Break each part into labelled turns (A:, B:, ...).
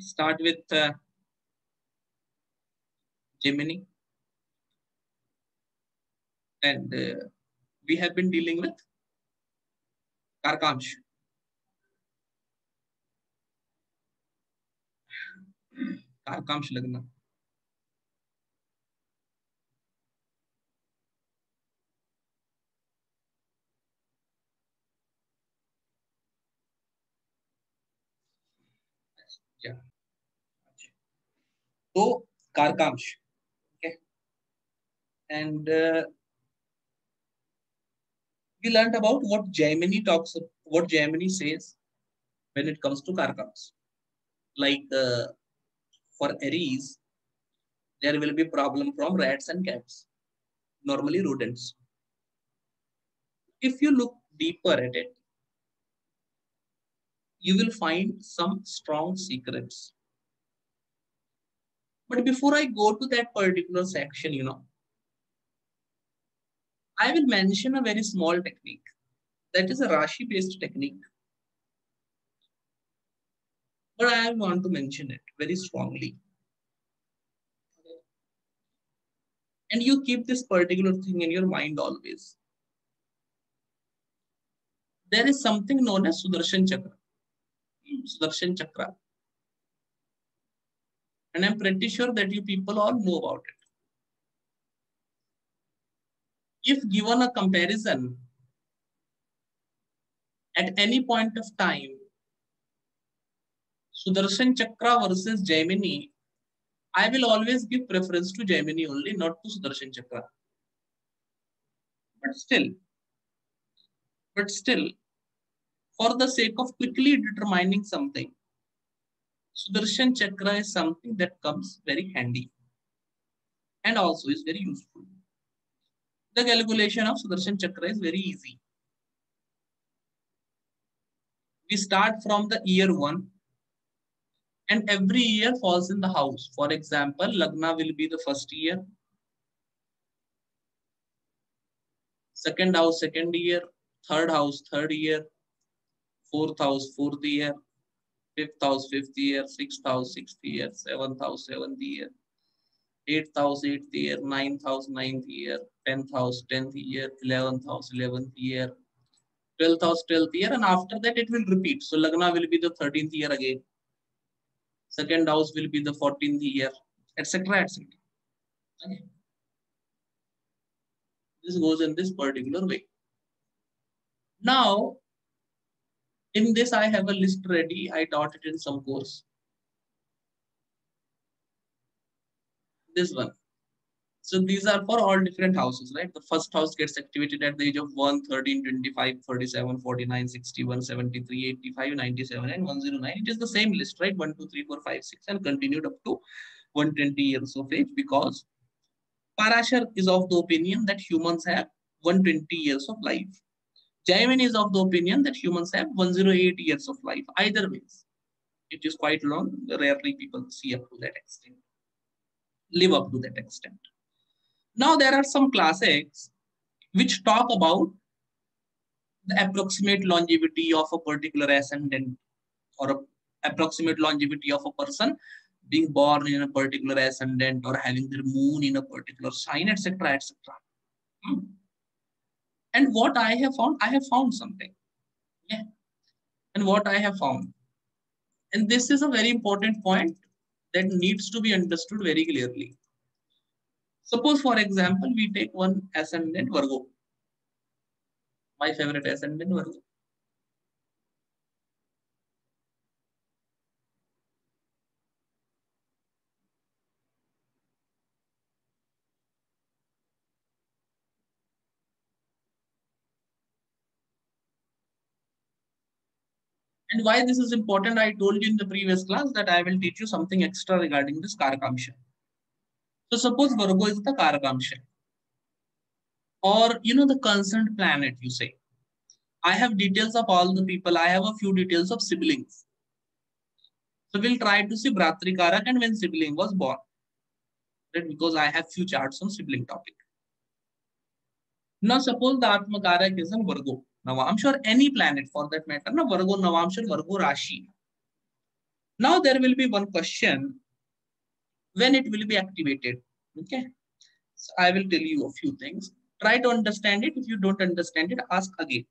A: start with uh, Jaimini. And uh, we have been dealing with Karkamsh. Karkamsh Lagna. Yeah. So Karkamsh. Okay. And uh, we learned about what Jaimini talks, what Jaimini says when it comes to Karkamsh. Like uh, for Aries, there will be problem from rats and cats, normally rodents. If you look deeper at it, you will find some strong secrets. But before I go to that particular section, you know, I will mention a very small technique. That is a Rashi based technique. But I want to mention it very strongly. And you keep this particular thing in your mind always. There is something known as Sudarshan Chakra. Hmm, Sudarshan Chakra. And I'm pretty sure that you people all know about it. If given a comparison at any point of time, Sudarshan Chakra versus Jaimini, I will always give preference to Jaimini only, not to Sudarshan Chakra. But still, but still, for the sake of quickly determining something, Sudarshan Chakra is something that comes very handy and also is very useful. The calculation of Sudarshan Chakra is very easy. We start from the year one and every year falls in the house. For example, Lagna will be the first year. Second house, second year. Third house, third year fourth house, fourth year, fifth house, fifth year, sixth house, sixth year, seventh house, seventh year, eighth house, eighth year, ninth house, ninth year, tenth house, tenth year, eleventh house, eleventh year, twelfth house, twelfth year, and after that it will repeat. So Lagna will be the thirteenth year again. Second house will be the fourteenth year, etc. etc. Okay. This goes in this particular way. Now, in this, I have a list ready. I taught it in some course. This one. So these are for all different houses, right? The first house gets activated at the age of 1, 13, 25, 37, 49, 61, 73, 85, 97, and 109. It is the same list, right? 1, 2, 3, 4, 5, 6, and continued up to 120 years of age because Parashar is of the opinion that humans have 120 years of life. Jaimini is of the opinion that humans have 108 years of life. Either ways, it is quite long. Rarely people see up to that extent, live up to that extent. Now there are some classics which talk about the approximate longevity of a particular ascendant or a approximate longevity of a person being born in a particular ascendant or having their moon in a particular sign, etc., etc. And what I have found, I have found something. Yeah. And what I have found. And this is a very important point that needs to be understood very clearly. Suppose, for example, we take one ascendant Virgo. My favorite ascendant Virgo. And why this is important, I told you in the previous class that I will teach you something extra regarding this Karakamsha. So suppose Virgo is the Karakamsha. Or, you know, the concerned planet, you say. I have details of all the people. I have a few details of siblings. So we'll try to see Bratri Karak and when sibling was born. Right? Because I have few charts on sibling topic. Now suppose the Atma Karak is in Virgo. Navamsha or any planet for that matter, na Virgo, Navamsha, Virgo Rashi. Now there will be one question when it will be activated. Okay. So I will tell you a few things. Try to understand it. If you don't understand it, ask again.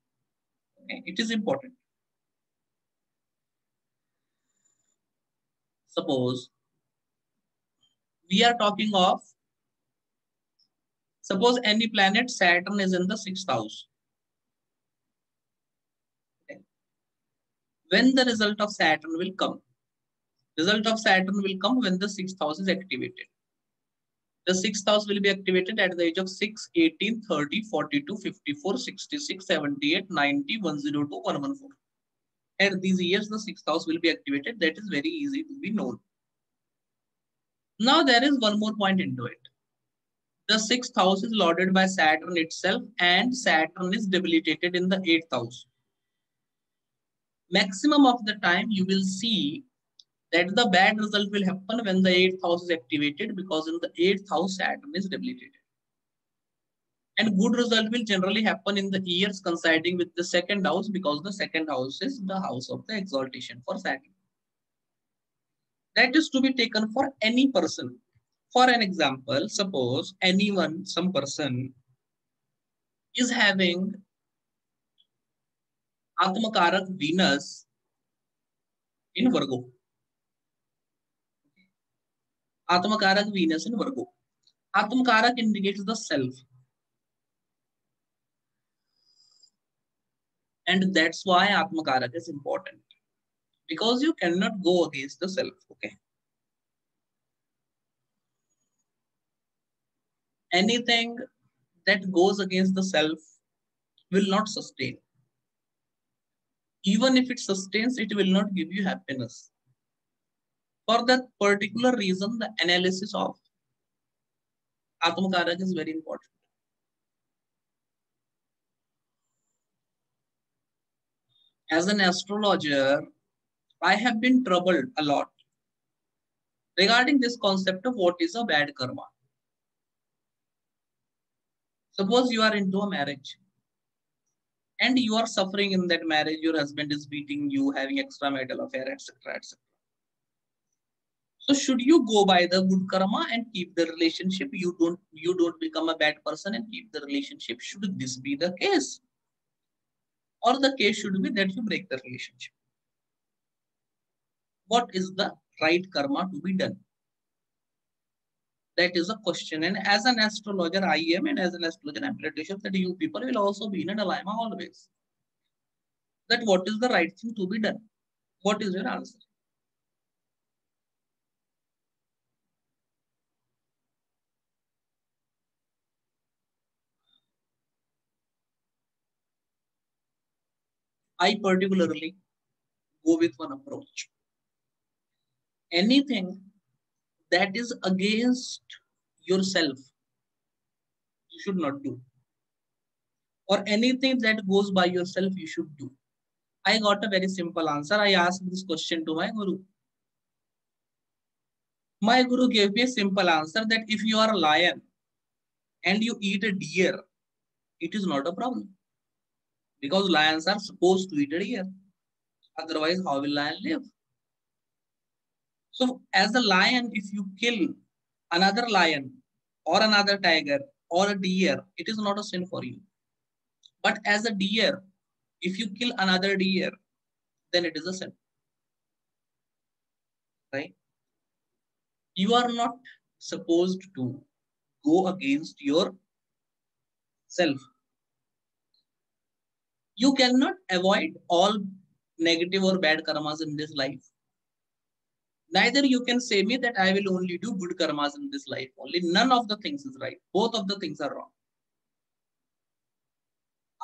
A: Okay. It is important. Suppose we are talking of suppose any planet Saturn is in the sixth house. Okay. When the result of Saturn will come? Result of Saturn will come when the sixth house is activated. The sixth house will be activated at the age of 6, 18, 30, 42, 54, 66, 78, 90, 102, 114. At these years, the sixth house will be activated. That is very easy to be known. Now there is one more point into it. The sixth house is lorded by Saturn itself and Saturn is debilitated in the eighth house. Maximum of the time you will see that the bad result will happen when the eighth house is activated because in the eighth house Saturn is debilitated. And good result will generally happen in the years coinciding with the second house because the second house is the house of the exaltation for Saturn. That is to be taken for any person. For an example, suppose anyone, some person is having Atmakarak Venus in Virgo Atmakarak Venus in Virgo. Atmakarak indicates the self. And that's why Atmakarak is important. Because you cannot go against the self. Okay. Anything that goes against the self will not sustain. Even if it sustains, it will not give you happiness. For that particular reason, the analysis of Atmakarak is very important. As an astrologer, I have been troubled a lot regarding this concept of what is a bad karma. Suppose you are into a marriage and you are suffering in that marriage, your husband is beating you, having extramarital affair, etc. etc. So should you go by the good karma and keep the relationship? You don't you don't become a bad person and keep the relationship. Should this be the case? Or the case should be that you break the relationship. What is the right karma to be done? That is a question. And as an astrologer, I am, and as an astrologer, I'm pretty sure that you people will also be in a dilemma always. That what is the right thing to be done? What is your answer? I particularly go with one approach. Anything that is against yourself, you should not do. Or anything that goes by yourself, you should do. I got a very simple answer. I asked this question to my guru. My guru gave me a simple answer that if you are a lion and you eat a deer, it is not a problem because lions are supposed to eat a deer. Otherwise, how will lion live? So as a lion, if you kill another lion or another tiger or a deer, it is not a sin for you. But as a deer, if you kill another deer, then it is a sin. Right? You are not supposed to go against your self you cannot avoid all negative or bad karmas in this life. Neither you can say me that I will only do good karmas in this life. Only none of the things is right. Both of the things are wrong.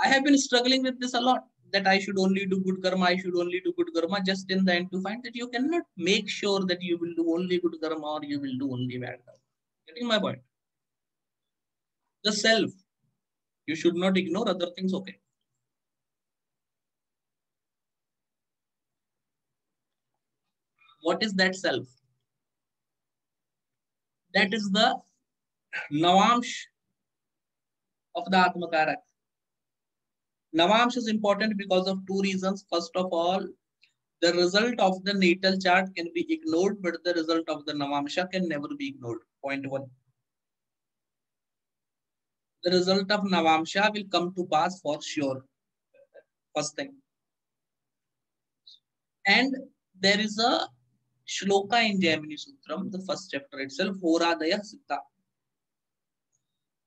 A: I have been struggling with this a lot that I should only do good karma, I should only do good karma, just in the end to find that you cannot make sure that you will do only good karma or you will do only bad karma. Getting my point? The self, you should not ignore other things, okay. What is that self? That is the Navamsh of the Atmakarak. Navamsh is important because of two reasons. First of all, The result of the natal chart can be ignored, but the result of the Navamsha can never be ignored. Point one. The result of Navamsha will come to pass for sure. First thing. And there is a shloka in Jaimini Sutram, the first chapter itself, Horadaya Siddha.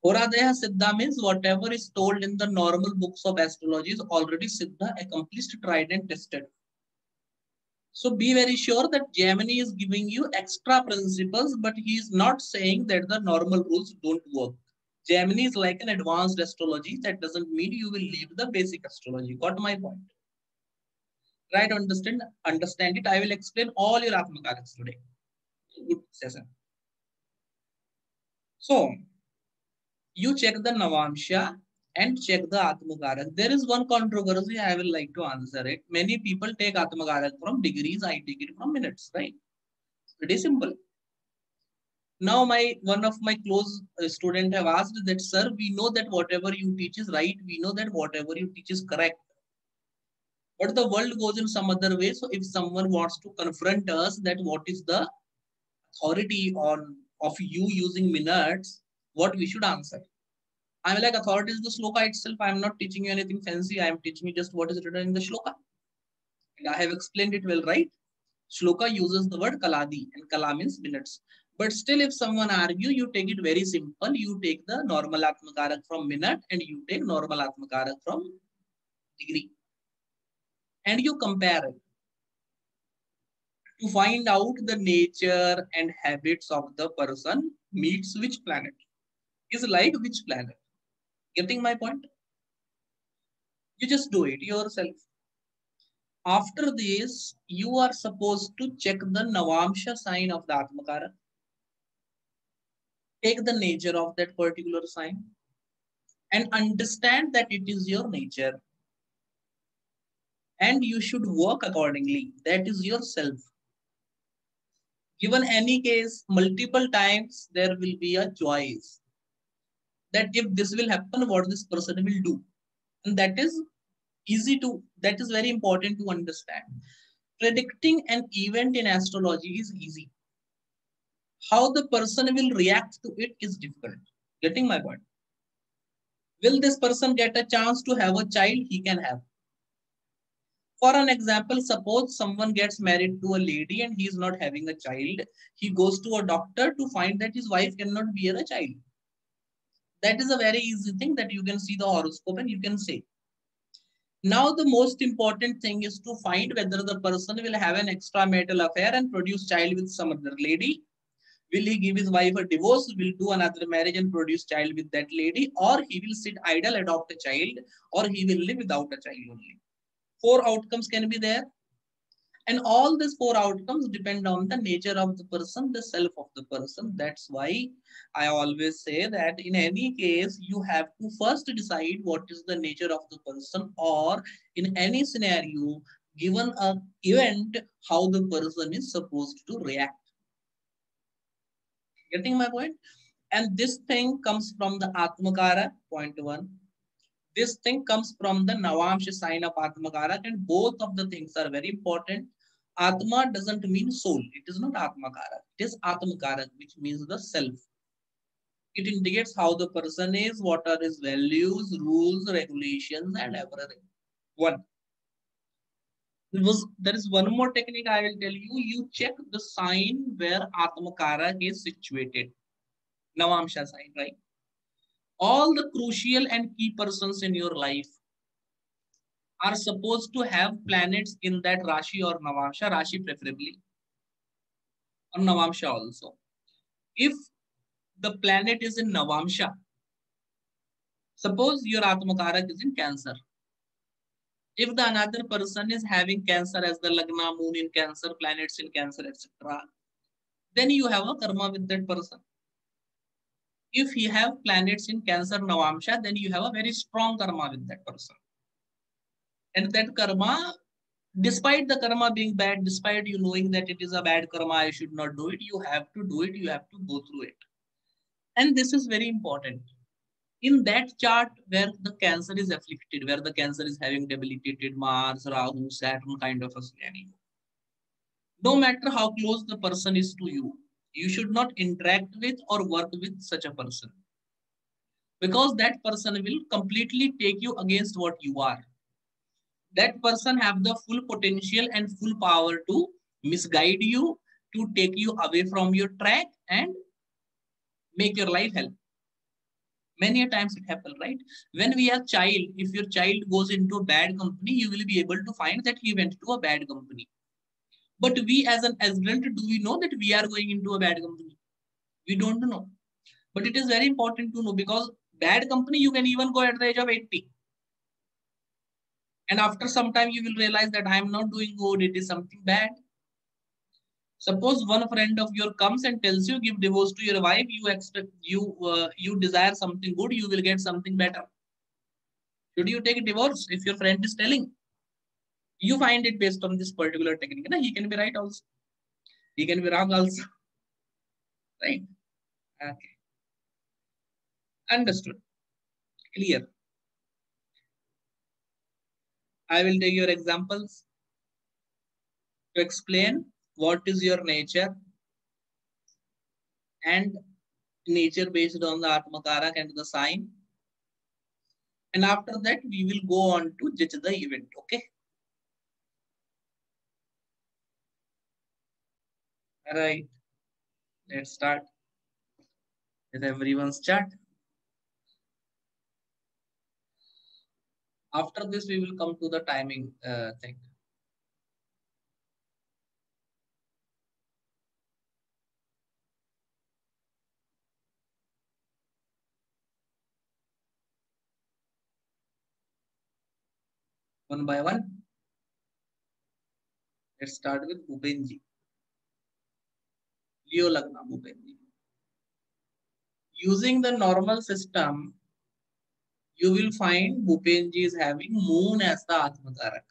A: Horadaya Siddha means whatever is told in the normal books of astrology is already Siddha, accomplished, tried and tested. So be very sure that Jaimini is giving you extra principles, but he is not saying that the normal rules don't work. Jaimini is like an advanced astrology. That doesn't mean you will leave the basic astrology. Got my point? Try to understand, understand it. I will explain all your Atmakaraks today. Good session. So, you check the Navamsha and check the Atmakarak. There is one controversy I will like to answer it. Many people take Atmakarak from degrees, I take it from minutes, right? Pretty simple. Now my one of my close uh, student have asked that, sir, we know that whatever you teach is right. We know that whatever you teach is correct but the world goes in some other way. So if someone wants to confront us that what is the authority on of you using minutes, what we should answer. I'm like authority is the sloka itself. I'm not teaching you anything fancy. I'm teaching you just what is written in the shloka. And I have explained it well, right? Shloka uses the word kaladi and kala means minutes. But still, if someone argue, you take it very simple. You take the normal atmakarak from minute and you take normal atmakarak from degree and you compare it to find out the nature and habits of the person meets which planet? Is like which planet? Getting my point? You just do it yourself. After this you are supposed to check the navamsha sign of the atmakara. Take the nature of that particular sign and understand that it is your nature and you should work accordingly. That is yourself. Given any case, multiple times there will be a choice that if this will happen, what this person will do. And that is easy to, that is very important to understand. Predicting an event in astrology is easy. How the person will react to it is difficult. Getting my point? Will this person get a chance to have a child? He can have for an example, suppose someone gets married to a lady and he is not having a child. He goes to a doctor to find that his wife cannot bear a child. That is a very easy thing that you can see the horoscope and you can say. Now, the most important thing is to find whether the person will have an extramarital affair and produce child with some other lady. Will he give his wife a divorce, will do another marriage and produce child with that lady, or he will sit idle, adopt a child, or he will live without a child only four outcomes can be there. And all these four outcomes depend on the nature of the person, the self of the person. That's why I always say that in any case, you have to first decide what is the nature of the person or in any scenario, given a event, how the person is supposed to react. Getting my point? And this thing comes from the Atmakara, point one. This thing comes from the Navamsha sign of Atmakarak and both of the things are very important. Atma doesn't mean soul. It is not Atmakarak. It is Atmakarak, which means the self. It indicates how the person is, what are his values, rules, regulations, and everything. One. There, was, there is one more technique I will tell you. You check the sign where Atmakarak is situated. Navamsha sign, right? All the crucial and key persons in your life are supposed to have planets in that Rashi or Navamsha, Rashi preferably, or Navamsha also. If the planet is in Navamsha, suppose your Atmakarak is in Cancer. If the another person is having Cancer as the Lagna, Moon in Cancer, planets in Cancer, etc., then you have a karma with that person if you have planets in Cancer Navamsha, then you have a very strong karma with that person. And that karma, despite the karma being bad, despite you knowing that it is a bad karma, I should not do it, you have to do it, you have to go through it. And this is very important. In that chart where the Cancer is afflicted, where the Cancer is having debilitated Mars, Rahu, Saturn kind of a scenario, No matter how close the person is to you, you should not interact with or work with such a person. Because that person will completely take you against what you are. That person have the full potential and full power to misguide you, to take you away from your track and make your life hell many a times it happens right when we are child if your child goes into a bad company you will be able to find that he went to a bad company but we as an adult do we know that we are going into a bad company we don't know but it is very important to know because bad company you can even go at the age of 80 and after some time you will realize that i am not doing good it is something bad Suppose one friend of your comes and tells you give divorce to your wife, you expect you uh, you desire something good, you will get something better. Should you take divorce if your friend is telling? You find it based on this particular technique. No, he can be right also. He can be wrong also. Right? Okay. Understood. Clear. I will take your examples to explain what is your nature and nature based on the Atmakarak and the sign. And after that, we will go on to judge the event. Okay. All right. Let's start with everyone's chart. After this, we will come to the timing uh, thing. one by one. Let's start with Leo Lagna Bhupenji. Using the normal system, you will find Bhupenji is having moon as the Atmakarak.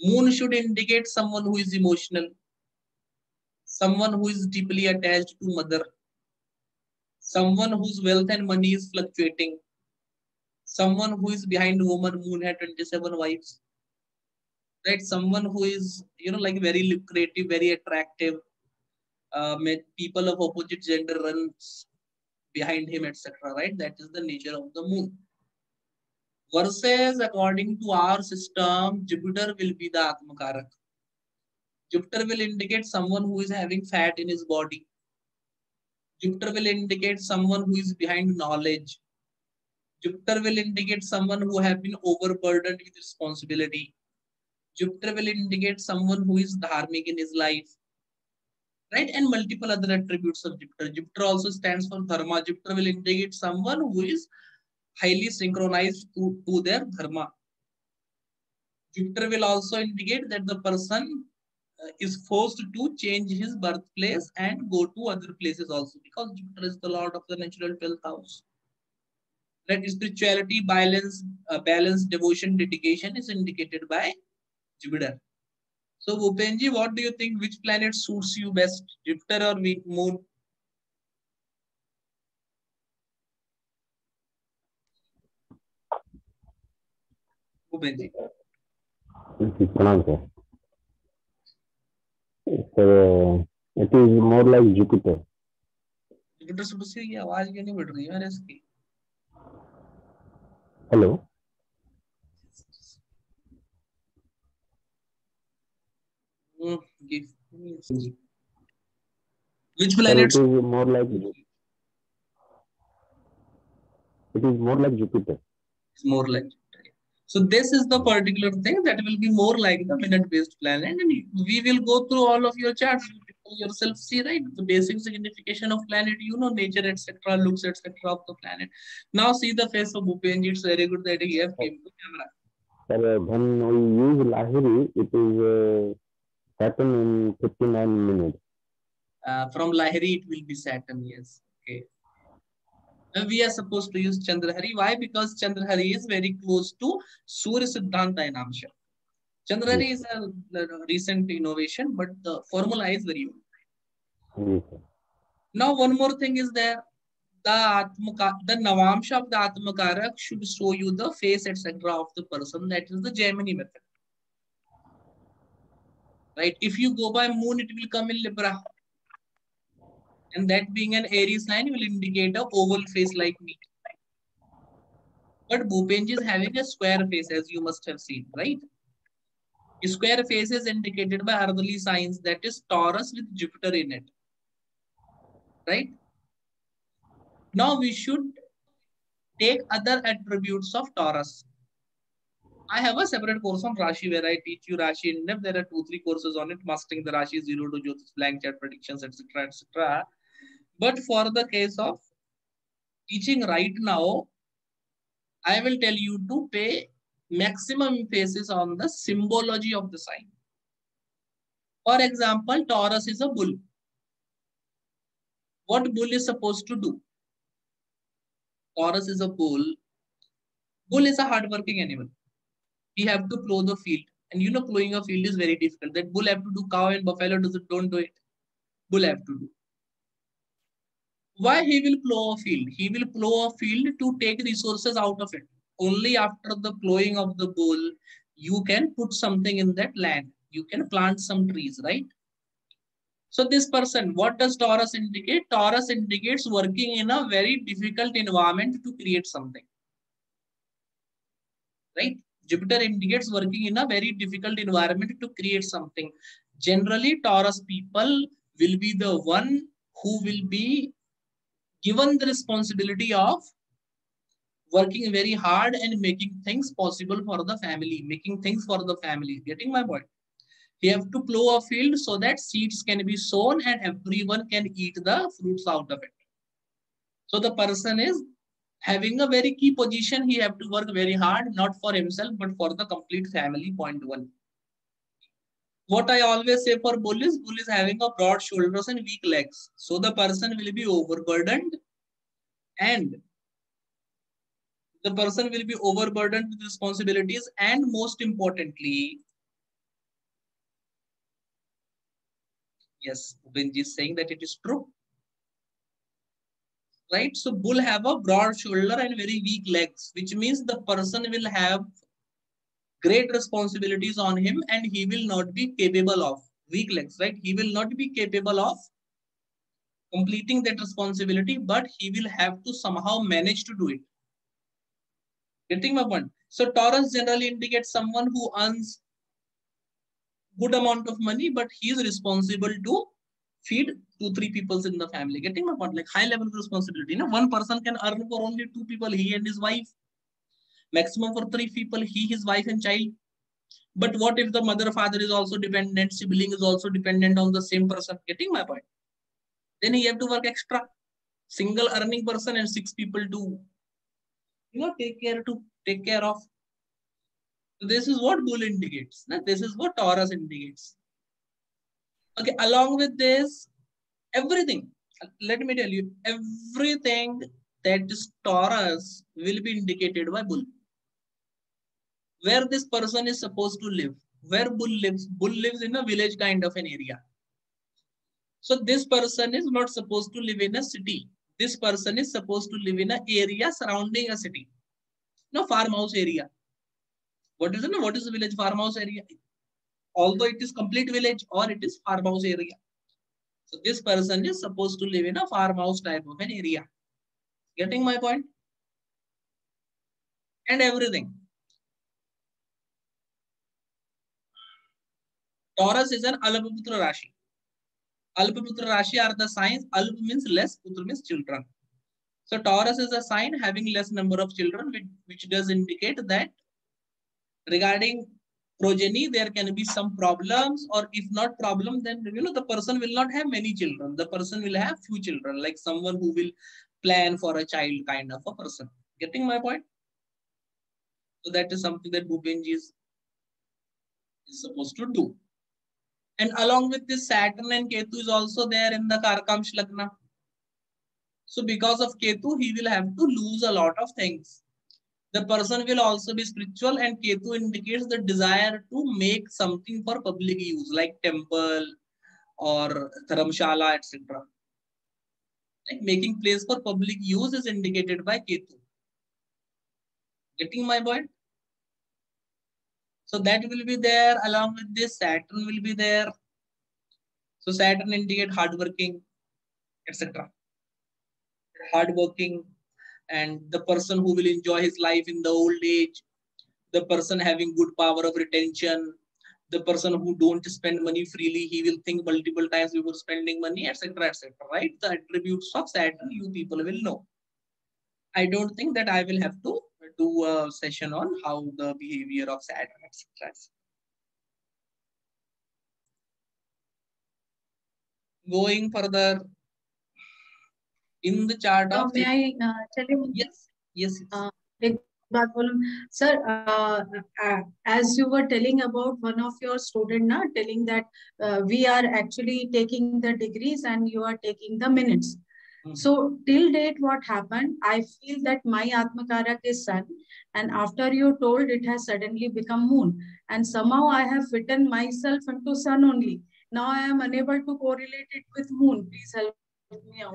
A: Moon should indicate someone who is emotional, someone who is deeply attached to mother, someone whose wealth and money is fluctuating, someone who is behind woman moon had 27 wives right? Someone who is you know like very lucrative very attractive uh, people of opposite gender runs behind him etc right? That is the nature of the moon. Versus according to our system jupiter will be the atmakarak. Jupiter will indicate someone who is having fat in his body. Jupiter will indicate someone who is behind knowledge. Jupiter will indicate someone who have been overburdened with responsibility. Jupiter will indicate someone who is dharmic in his life. Right? And multiple other attributes of Jupiter. Jupiter also stands for dharma. Jupiter will indicate someone who is highly synchronized to, to their dharma. Jupiter will also indicate that the person uh, is forced to change his birthplace and go to other places also because Jupiter is the lord of the natural 12th house that spirituality, balance, uh, balance, devotion, dedication is indicated by Jupiter. So, Bhupenji, what do you think? Which planet suits you best, Jupiter or Moon? Bhupenji.
B: So, it is more like Jupiter.
A: Jupiter suits you. आवाज़ क्यों नहीं बढ़ रही है इसकी?
B: Hello.
A: Which planet?
B: It is more like it is more like Jupiter.
A: It's more like Jupiter. So this is the particular thing that will be more like the minute-based planet, and we will go through all of your charts yourself see right the basic signification of planet you know nature etc looks etc of the planet now see the face of Bhupenji it's very good that he have came to camera
B: Sir, when we use Lahiri, it is uh, Saturn in 59 minutes.
A: Uh, from Lahiri, it will be Saturn, yes. Okay. Now we are supposed to use Chandrahari. Why? Because Chandrahari is very close to Surya Siddhanta in Amsha. Chandrahari yes. is a, a, recent innovation, but the formula is very old. Yes. Now, one more thing is there. The Atmaka, the Navamsha of the Atmakarak should show you the face, etc. of the person. That is the Jaimini method. Right? If you go by moon, it will come in Libra. And that being an airy sign will indicate a oval face like me. But Bhupenji is having a square face, as you must have seen, right? A square face is indicated by earthly signs, that is Taurus with Jupiter in it, right? Now we should take other attributes of Taurus. I have a separate course on Rashi where I teach you Rashi in depth. There are two, three courses on it, mastering the Rashi, zero to Jyotish, blank chart predictions, etc., etc. But for the case of teaching right now, I will tell you to pay maximum emphasis on the symbology of the sign. For example, Taurus is a bull. What bull is supposed to do? Taurus is a bull. Bull is a hardworking animal. He have to plow the field. And you know, plowing a field is very difficult. That bull have to do cow and buffalo doesn't don't do it. Bull have to do. Why he will plow a field? He will plow a field to take resources out of it. Only after the plowing of the bull, you can put something in that land. You can plant some trees, right? So this person, what does Taurus indicate? Taurus indicates working in a very difficult environment to create something. Right? Jupiter indicates working in a very difficult environment to create something. Generally, Taurus people will be the one who will be given the responsibility of working very hard and making things possible for the family, making things for the family. Getting my point? You have to plow a field so that seeds can be sown and everyone can eat the fruits out of it. So the person is having a very key position. He have to work very hard, not for himself, but for the complete family. Point one. What I always say for bull is bull is having a broad shoulders and weak legs. So the person will be overburdened and the person will be overburdened with responsibilities and most importantly Yes, Benji is saying that it is true. Right? So bull have a broad shoulder and very weak legs, which means the person will have great responsibilities on him and he will not be capable of weak legs, right? He will not be capable of completing that responsibility, but he will have to somehow manage to do it. Getting my point? So Taurus generally indicates someone who earns good amount of money, but he is responsible to feed two, three people in the family. Getting my point? Like high level of responsibility. You know, one person can earn for only two people, he and his wife. Maximum for three people, he, his wife, and child. But what if the mother, father is also dependent, sibling is also dependent on the same person? Getting my point? Then he have to work extra. Single earning person and six people to, you know, take care to take care of. This is what bull indicates. Now, This is what Taurus indicates. Okay, along with this, everything, let me tell you, everything that is Taurus will be indicated by bull. Where this person is supposed to live, where bull lives, bull lives in a village kind of an area. So this person is not supposed to live in a city. This person is supposed to live in an area surrounding a city. No farmhouse area. What is it? What is the village farmhouse area? Although it is complete village or it is farmhouse area. So this person is supposed to live in a farmhouse type of an area. Getting my point? And everything. Taurus is an Alpaputra Rashi. Alpaputra Rashi are the signs. Alp means less, Putra means children. So Taurus is a sign having less number of children, which, which does indicate that regarding progeny, there can be some problems, or if not problem, then you know the person will not have many children. The person will have few children, like someone who will plan for a child kind of a person. Getting my point? So that is something that Bhupenji is, is supposed to do. And along with this, Saturn and Ketu is also there in the Karkamsh Lagna. So because of Ketu, he will have to lose a lot of things the person will also be spiritual and Ketu indicates the desire to make something for public use like temple or dharamshala, etc. Like making place for public use is indicated by Ketu. Getting my point? So that will be there along with this Saturn will be there. So Saturn indicate hardworking, etc. Hardworking and the person who will enjoy his life in the old age, the person having good power of retention, the person who don't spend money freely, he will think multiple times before spending money, etc. etc. Right? The attributes of Saturn you people will know. I don't think that I will have to do a session on how the behavior of Saturn, etc. Going further, in the chart of...
C: may I uh, tell you?
A: Yes, yes. yes. Uh,
C: Sir, uh, uh, as you were telling about one of your student, na, telling that uh, we are actually taking the degrees and you are taking the minutes. Mm. So till date, what happened? I feel that my Atmakarak is sun and after you told it has suddenly become moon. And somehow I have written myself into sun only. Now I am unable to correlate it with moon. Please help.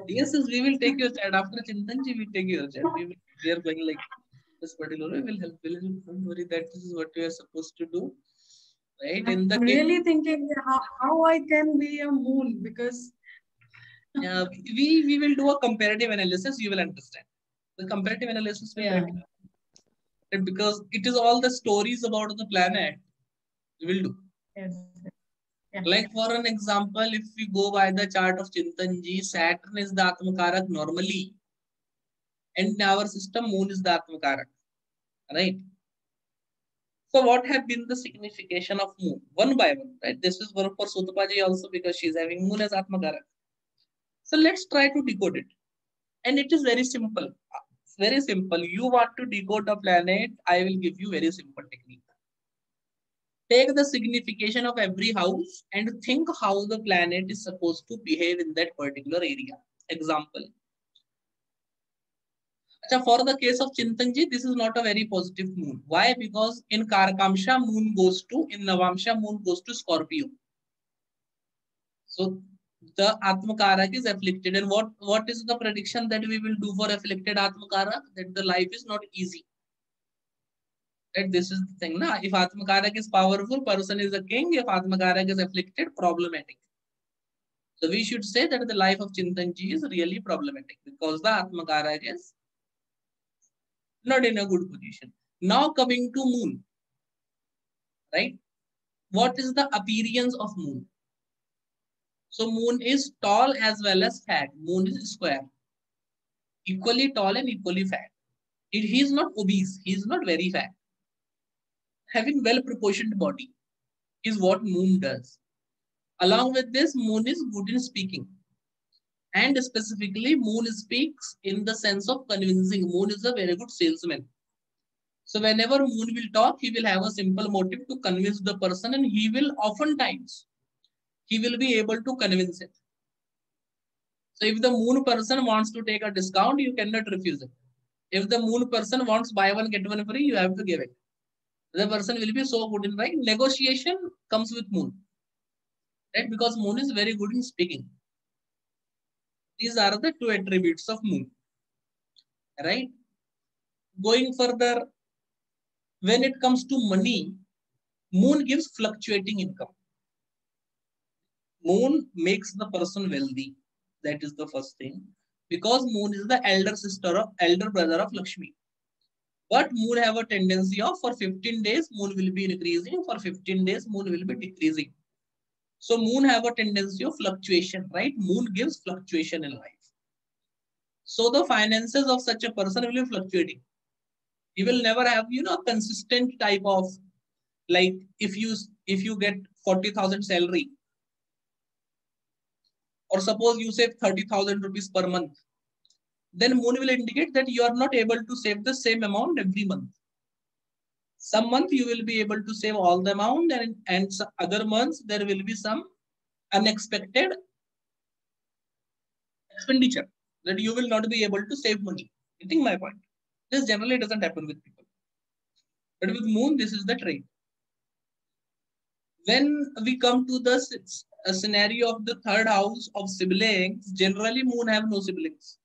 A: Yes, yes we will take your chat. After Chintanji, we take your chat. We, will, we are going like this particular way will help. Will don't worry that this is what you are supposed to do. Right?
C: I'm the really case, thinking how, how I can be a moon because
A: yeah, we, we will do a comparative analysis, you will understand. The comparative analysis will yeah. because it is all the stories about the planet we will do.
C: Yes.
A: Like for an example, if we go by the chart of Chintanji, Saturn is the Atmakarak normally. And in our system, Moon is the Atmakarak. Right? So what have been the signification of Moon? One by one, right? This is one for Sutapaji also because she's having Moon as Atmakarak. So let's try to decode it. And it is very simple. It's very simple. You want to decode the planet, I will give you very simple technique take the signification of every house and think how the planet is supposed to behave in that particular area. Example. For the case of Chintanji, this is not a very positive moon. Why? Because in Karkamsha, moon goes to, in Navamsha, moon goes to Scorpio. So the Atmakarak is afflicted. And what, what is the prediction that we will do for afflicted Atmakarak? That the life is not easy that this is the thing. Na? If Atmakarak is powerful, person is a king. If Atmakarak is afflicted, problematic. So we should say that the life of Chintanji is really problematic because the Atmakarak is not in a good position. Now coming to moon, right? What is the appearance of moon? So moon is tall as well as fat. Moon is square. Equally tall and equally fat. He is not obese. He is not very fat having well proportioned body is what moon does. Along with this, moon is good in speaking. And specifically, moon speaks in the sense of convincing. Moon is a very good salesman. So whenever moon will talk, he will have a simple motive to convince the person and he will oftentimes, he will be able to convince it. So if the moon person wants to take a discount, you cannot refuse it. If the moon person wants buy one, get one free, you have to give it the person will be so good in right? Negotiation comes with moon right? Because moon is very good in speaking. These are the two attributes of moon right? Going further when it comes to money moon gives fluctuating income. Moon makes the person wealthy. That is the first thing. Because moon is the elder sister of elder brother of lakshmi but moon have a tendency of for 15 days, moon will be increasing. For 15 days, moon will be decreasing. So moon have a tendency of fluctuation, right? Moon gives fluctuation in life. So the finances of such a person will be fluctuating. He will never have, you know, consistent type of, like if you, if you get 40,000 salary, or suppose you save 30,000 rupees per month, then moon will indicate that you are not able to save the same amount every month. Some month you will be able to save all the amount and, and other months there will be some unexpected expenditure that you will not be able to save money. Getting my point? This generally doesn't happen with people. But with moon, this is the trait. When we come to the scenario of the third house of siblings, generally moon have no siblings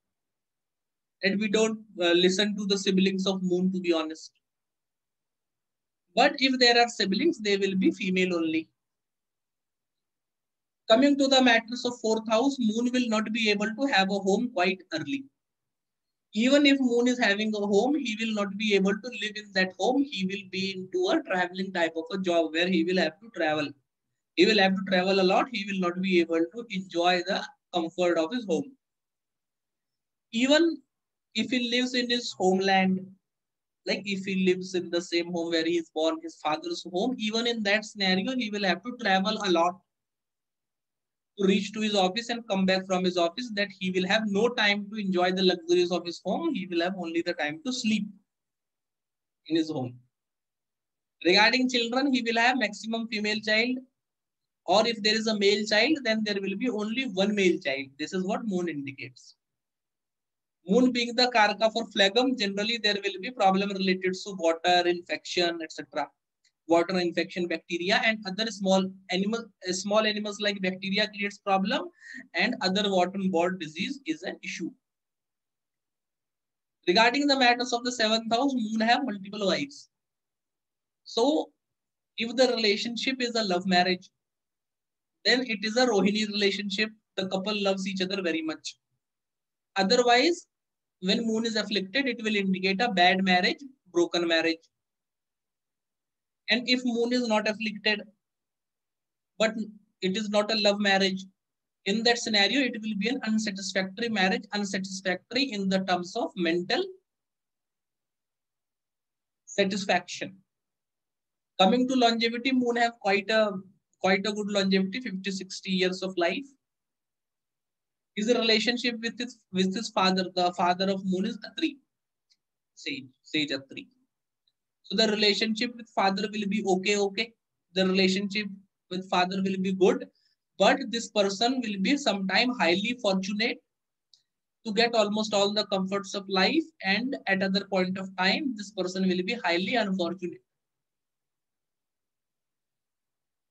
A: and we don't uh, listen to the siblings of moon to be honest But if there are siblings, they will be female only. Coming to the matters of fourth house, moon will not be able to have a home quite early. Even if moon is having a home, he will not be able to live in that home. He will be into a traveling type of a job where he will have to travel. He will have to travel a lot. He will not be able to enjoy the comfort of his home. Even if he lives in his homeland, like if he lives in the same home where he is born, his father's home, even in that scenario, he will have to travel a lot to reach to his office and come back from his office that he will have no time to enjoy the luxuries of his home. He will have only the time to sleep in his home. Regarding children, he will have maximum female child or if there is a male child, then there will be only one male child. This is what moon indicates. Moon being the karka for phlegm, generally there will be problem related to water, infection, etc water infection bacteria and other small animal eh, small animals like bacteria creates problem and other waterborne disease is an issue. Regarding the matters of the seventh house moon have multiple wives. So if the relationship is a love marriage then it is a rohini relationship. The couple loves each other very much. Otherwise when moon is afflicted it will indicate a bad marriage broken marriage and if moon is not afflicted, but it is not a love marriage, in that scenario, it will be an unsatisfactory marriage, unsatisfactory in the terms of mental satisfaction. Coming to longevity, moon have quite a quite a good longevity, 50, 60 years of life. His relationship with his with his father, the father of moon is Atri, sage, sage Atri. So the relationship with father will be okay, okay. The relationship with father will be good, but this person will be sometime highly fortunate to get almost all the comforts of life and at other point of time, this person will be highly unfortunate.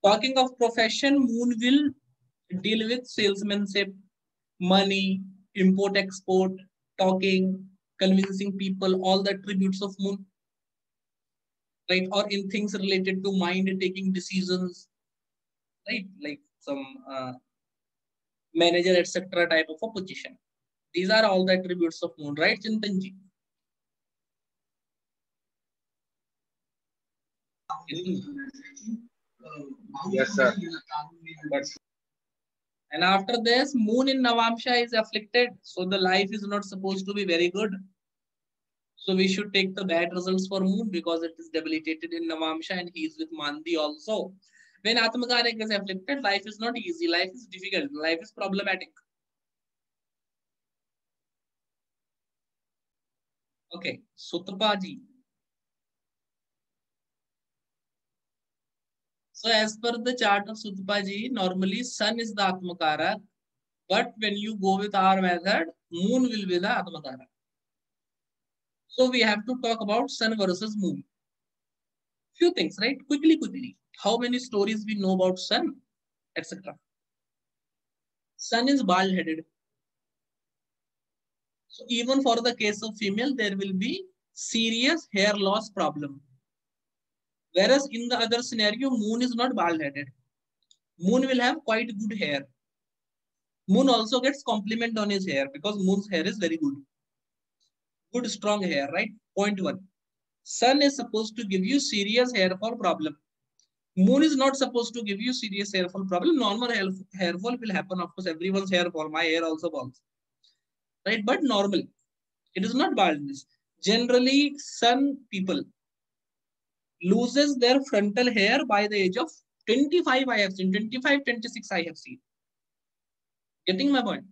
A: Talking of profession, Moon will deal with salesmanship, money, import, export, talking, convincing people, all the attributes of Moon right? Or in things related to mind taking decisions, right? Like some uh, manager, etc. type of a position. These are all the attributes of moon, right, Chintanji?
D: Yes, sir.
A: But, and after this, moon in Navamsha is afflicted, so the life is not supposed to be very good. So we should take the bad results for moon because it is debilitated in Navamsha and he is with Mandi also. When Atmakarak is afflicted, life is not easy. Life is difficult. Life is problematic. Okay, Sutrapaji. So as per the chart of Sutpaji, normally sun is the Atmakara, but when you go with our method, moon will be the Atmakara. So we have to talk about sun versus moon. Few things, right? Quickly, quickly. How many stories we know about sun, etc. Sun is bald-headed. So even for the case of female, there will be serious hair loss problem. Whereas in the other scenario, moon is not bald-headed. Moon will have quite good hair. Moon also gets compliment on his hair because moon's hair is very good good strong hair, right? Point one. Sun is supposed to give you serious hair fall problem. Moon is not supposed to give you serious hair fall problem. Normal hair, fall will happen. Of course, everyone's hair fall. My hair also falls. Right? But normal. It is not baldness. Generally, sun people loses their frontal hair by the age of 25 I have seen, 25, 26 I have seen. Getting my point?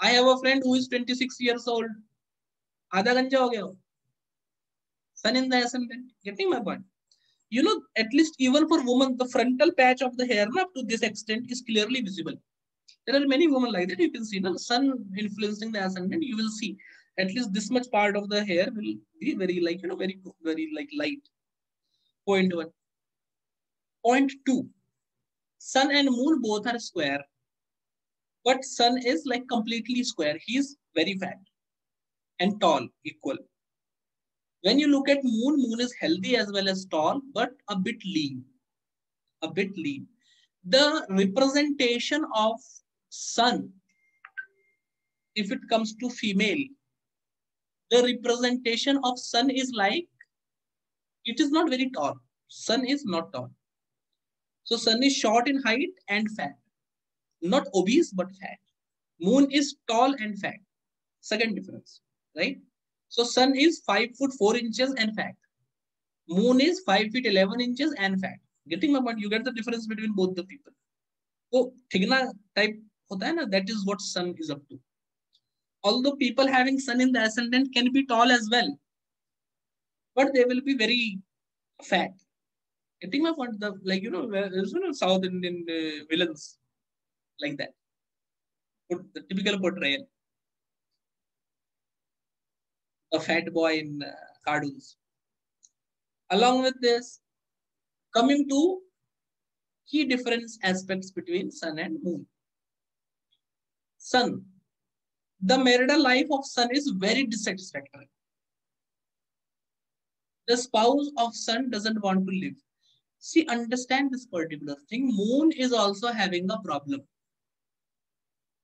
A: I have a friend who is 26 years old. Adha ganja ho gaya. Sun in the ascendant. Getting my point? You know, at least even for women, the frontal patch of the hair up to this extent is clearly visible. There are many women like that. You can see the sun influencing the ascendant. You will see at least this much part of the hair will be very like, you know, very, very like light. Point one. Point two. Sun and moon both are square but sun is like completely square. He's very fat and tall, equal. When you look at moon, moon is healthy as well as tall, but a bit lean. A bit lean. The representation of sun, if it comes to female, the representation of sun is like, it is not very tall. Sun is not tall. So sun is short in height and fat. Not obese, but fat. Moon is tall and fat. Second difference, right? So sun is 5 foot 4 inches and fat. Moon is 5 feet 11 inches and fat. Getting my point? You get the difference between both the people. So thigna type hota that is what sun is up to. Although people having sun in the ascendant can be tall as well, but they will be very fat. Getting my point? The like you know, there's you know South Indian uh, villains like that. The typical portrayal a fat boy in uh, cartoons. Along with this, coming to key difference aspects between sun and moon. Sun. The marital life of sun is very dissatisfactory. The spouse of sun doesn't want to live. See, understand this particular thing. Moon is also having a problem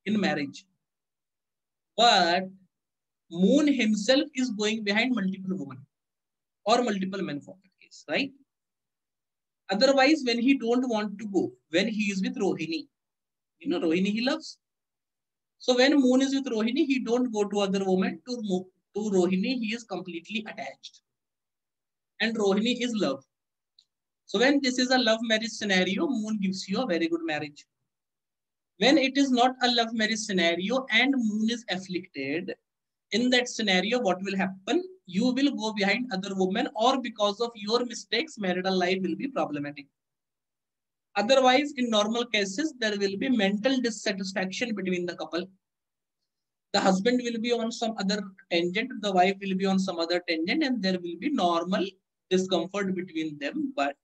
A: in marriage. But Moon himself is going behind multiple women or multiple men for that case, right? Otherwise, when he don't want to go, when he is with Rohini, you know Rohini he loves. So when Moon is with Rohini, he don't go to other woman. to to Rohini. He is completely attached, and Rohini is love. So when this is a love marriage scenario, Moon gives you a very good marriage. When it is not a love marriage scenario and Moon is afflicted, in that scenario, what will happen? You will go behind other women or because of your mistakes, marital life will be problematic. Otherwise, in normal cases, there will be mental dissatisfaction between the couple. The husband will be on some other tangent, the wife will be on some other tangent, and there will be normal discomfort between them. But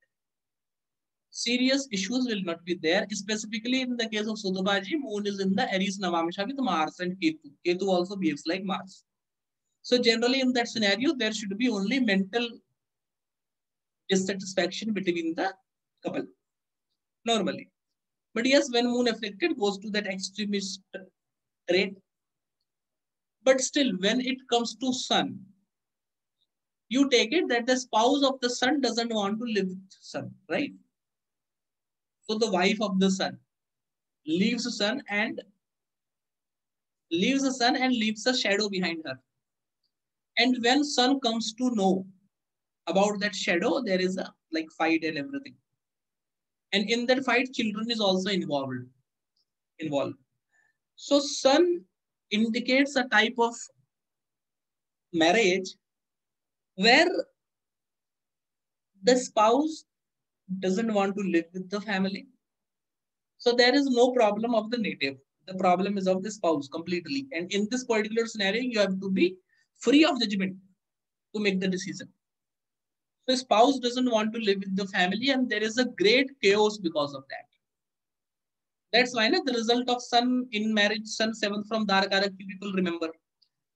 A: serious issues will not be there. Specifically in the case of Sotobaji, Moon is in the Aries Navamsha with Mars and Ketu. Ketu also behaves like Mars. So generally in that scenario, there should be only mental dissatisfaction between the couple, normally. But yes, when Moon affected goes to that extremist rate. But still, when it comes to Sun, you take it that the spouse of the Sun doesn't want to live with Sun, right? So the wife of the sun leaves the sun and leaves the sun and leaves a shadow behind her. And when sun comes to know about that shadow, there is a like fight and everything. And in that fight, children is also involved. Involved. So sun indicates a type of marriage where the spouse doesn't want to live with the family. So there is no problem of the native. The problem is of the spouse completely. And in this particular scenario, you have to be free of judgment to make the decision. So spouse doesn't want to live with the family and there is a great chaos because of that. That's why the result of sun in marriage, sun seventh from Darakarak, people remember.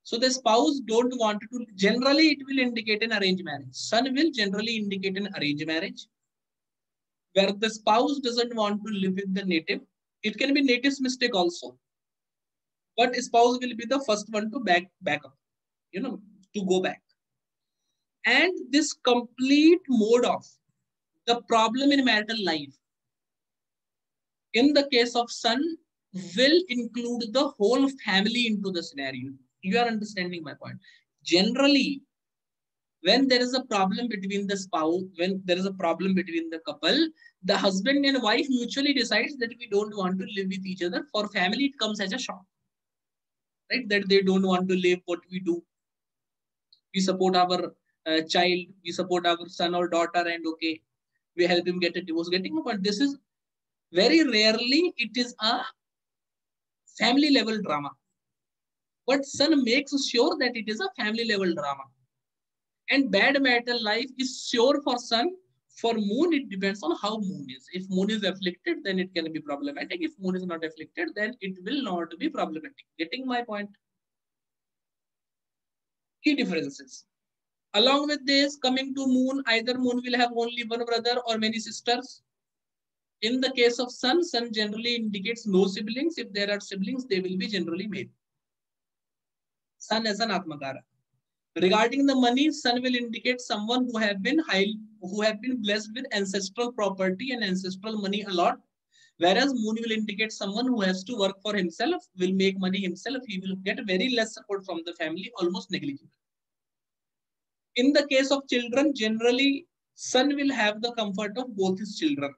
A: So the spouse don't want to, generally it will indicate an arranged marriage. Sun will generally indicate an arranged marriage where the spouse doesn't want to live with the native. It can be native's mistake also. But spouse will be the first one to back, back up, you know, to go back. And this complete mode of the problem in marital life, in the case of sun will include the whole family into the scenario. You are understanding my point. Generally, when there is a problem between the spouse, when there is a problem between the couple, the husband and wife mutually decides that we don't want to live with each other. For family, it comes as a shock, right? That they don't want to live what we do. We support our uh, child, we support our son or daughter, and okay, we help him get a divorce. Getting but. This is very rarely it is a family level drama. But sun makes sure that it is a family level drama and bad marital life is sure for sun. For moon, it depends on how moon is. If moon is afflicted, then it can be problematic. If moon is not afflicted, then it will not be problematic. Getting my point? Key differences. Along with this, coming to moon, either moon will have only one brother or many sisters. In the case of sun, sun generally indicates no siblings. If there are siblings, they will be generally male. Sun as an Atmakarak. Regarding the money, sun will indicate someone who have been high, who have been blessed with ancestral property and ancestral money a lot. Whereas moon will indicate someone who has to work for himself, will make money himself. He will get very less support from the family, almost negligible. In the case of children, generally sun will have the comfort of both his children.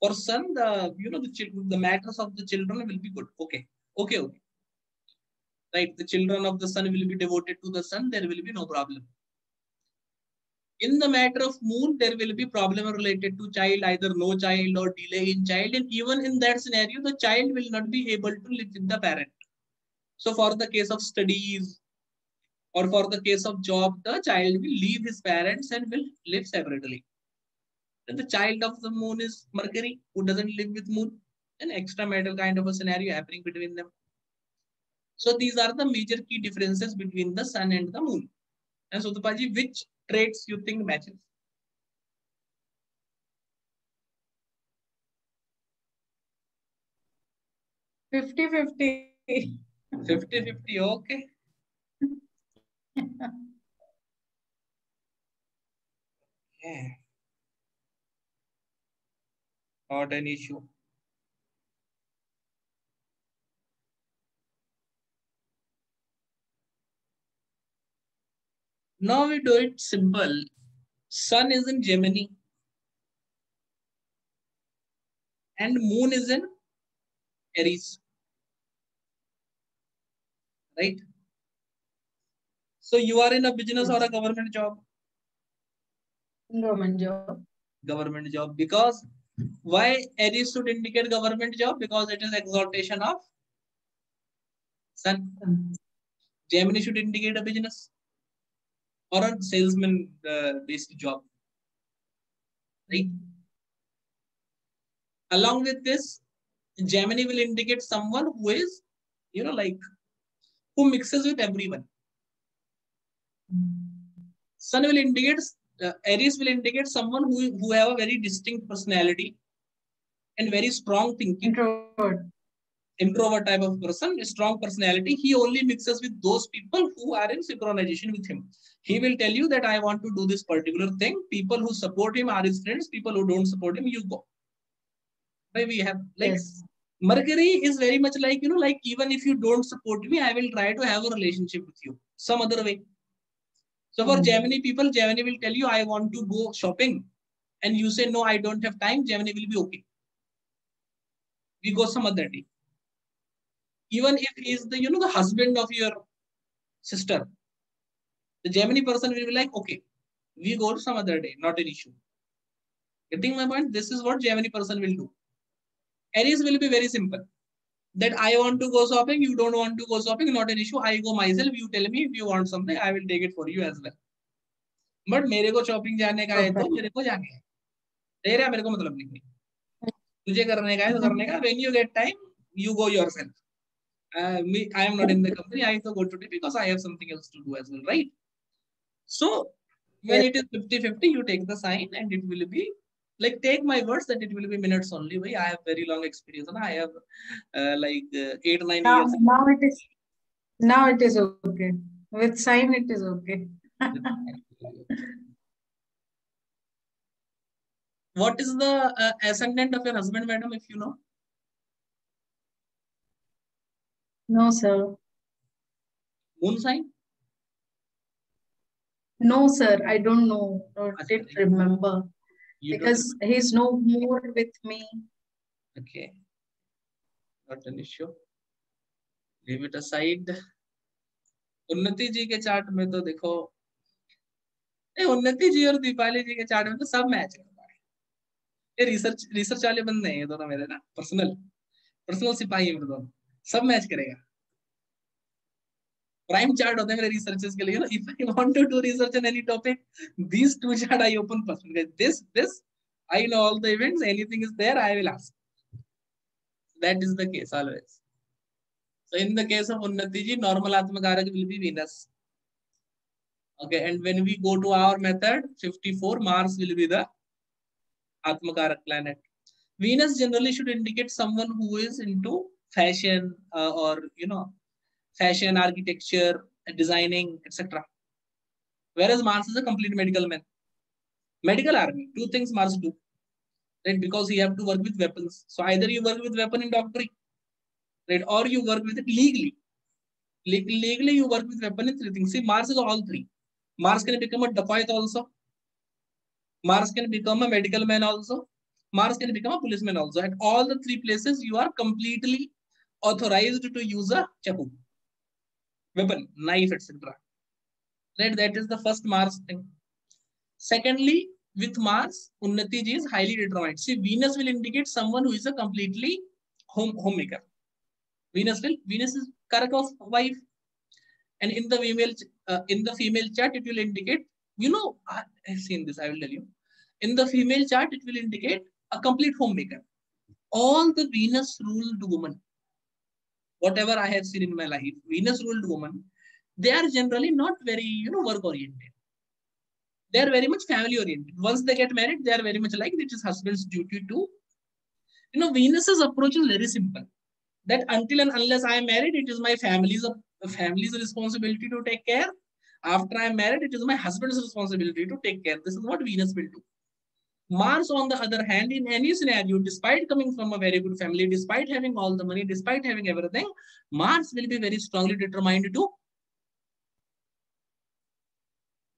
A: For sun, the you know the children, the matters of the children will be good. Okay, okay, okay right? The children of the sun will be devoted to the sun. there will be no problem. In the matter of moon, there will be problem related to child, either no child or delay in child. And even in that scenario, the child will not be able to live with the parent. So for the case of studies or for the case of job, the child will leave his parents and will live separately. And the child of the moon is Mercury, who doesn't live with moon. An extramarital kind of a scenario happening between them. So these are the major key differences between the sun and the moon. And so, Tupaji, which traits you think matches?
C: 50-50.
A: 50-50, okay. Yeah. Not an issue. Now we do it simple. Sun is in Gemini. And moon is in Aries. Right? So you are in a business or a government job?
C: Government job.
A: Government job. Because why Aries should indicate government job? Because it is exaltation of Sun. Gemini should indicate a business or a salesman uh, based job right along with this gemini will indicate someone who is you know like who mixes with everyone sun will indicate uh, aries will indicate someone who who have a very distinct personality and very strong thinking
C: introvert
A: introvert type of person, a strong personality, he only mixes with those people who are in synchronization with him. He will tell you that I want to do this particular thing. People who support him are his friends. People who don't support him, you go. Why we have like yes. Mercury is very much like, you know, like even if you don't support me, I will try to have a relationship with you some other way. So for mm -hmm. Gemini people, Gemini will tell you, I want to go shopping. And you say, no, I don't have time. Gemini will be okay. We go some other day even if he is the you know the husband of your sister the gemini person will be like okay we go some other day not an issue getting my point this is what gemini person will do aries will be very simple that i want to go shopping you don't want to go shopping not an issue i go myself you tell me if you want something i will take it for you as well but मेरे को shopping जाने का है तो मेरे को जाने है तेरा मेरे को मतलब नहीं तुझे करने का है तो करने का when you get time you go yourself uh, me, I am not in the company. I have to go today because I have something else to do as well, right? So when it is 50-50, you take the sign and it will be like take my words that it will be minutes only. Way I have very long experience and I have uh, like uh, eight nine
C: now,
A: years.
C: Now it is now it is okay. With sign it is okay.
A: what is the uh, ascendant of your husband, madam, if you know?
C: No, sir.
A: Moon sign?
C: No, sir. I don't know. Or did remember. You because he's no more with me.
A: Okay. Not an issue. Leave it aside. उन्नति जी के chart में तो देखो ए उन्नति जी और दीपाली जी के chart में तो सब मैच कर रहा है ये रिसर्च रिसर्च वाले बंदे हैं ये दोनों मेरे ना पर्सनल पर्सनल सिपाही है दोनों सब मैच करेगा prime chart होते हैं मेरे researches के लिए ना if I want to do research on any topic these two chart I open first because this this I know all the events anything is there I will ask that is the case always so in the case of unnati ji normal atmakarak will be venus okay and when we go to our method 54 mars will be the atmakarak planet venus generally should indicate someone who is into fashion uh, or you know fashion, architecture, designing, etc. Whereas Mars is a complete medical man. Medical army, two things Mars do. Right, because you have to work with weapons. So either you work with weapon in doctrine, right, or you work with it legally. Le legally, you work with weapon in three things. See, Mars is all three. Mars can become a dacoit also. Mars can become a medical man also. Mars can become a policeman also. At all the three places, you are completely authorized to use a chapu, weapon, knife, etc. Right, that is the first Mars thing. Secondly, with Mars, Unnati ji is highly determined. See, Venus will indicate someone who is a completely home homemaker. Venus will Venus is Karak of wife, and in the female uh, in the female chart it will indicate. You know, I've seen this. I will tell you. In the female chart, it will indicate a complete homemaker. All the Venus ruled woman, whatever I have seen in my life, Venus ruled woman, they are generally not very you know work oriented they are very much family oriented. Once they get married, they are very much like it is husband's duty to, you know, Venus's approach is very simple. That until and unless I am married, it is my family's family's responsibility to take care. After I am married, it is my husband's responsibility to take care. This is what Venus will do. Mars, on the other hand, in any scenario, despite coming from a very good family, despite having all the money, despite having everything, Mars will be very strongly determined to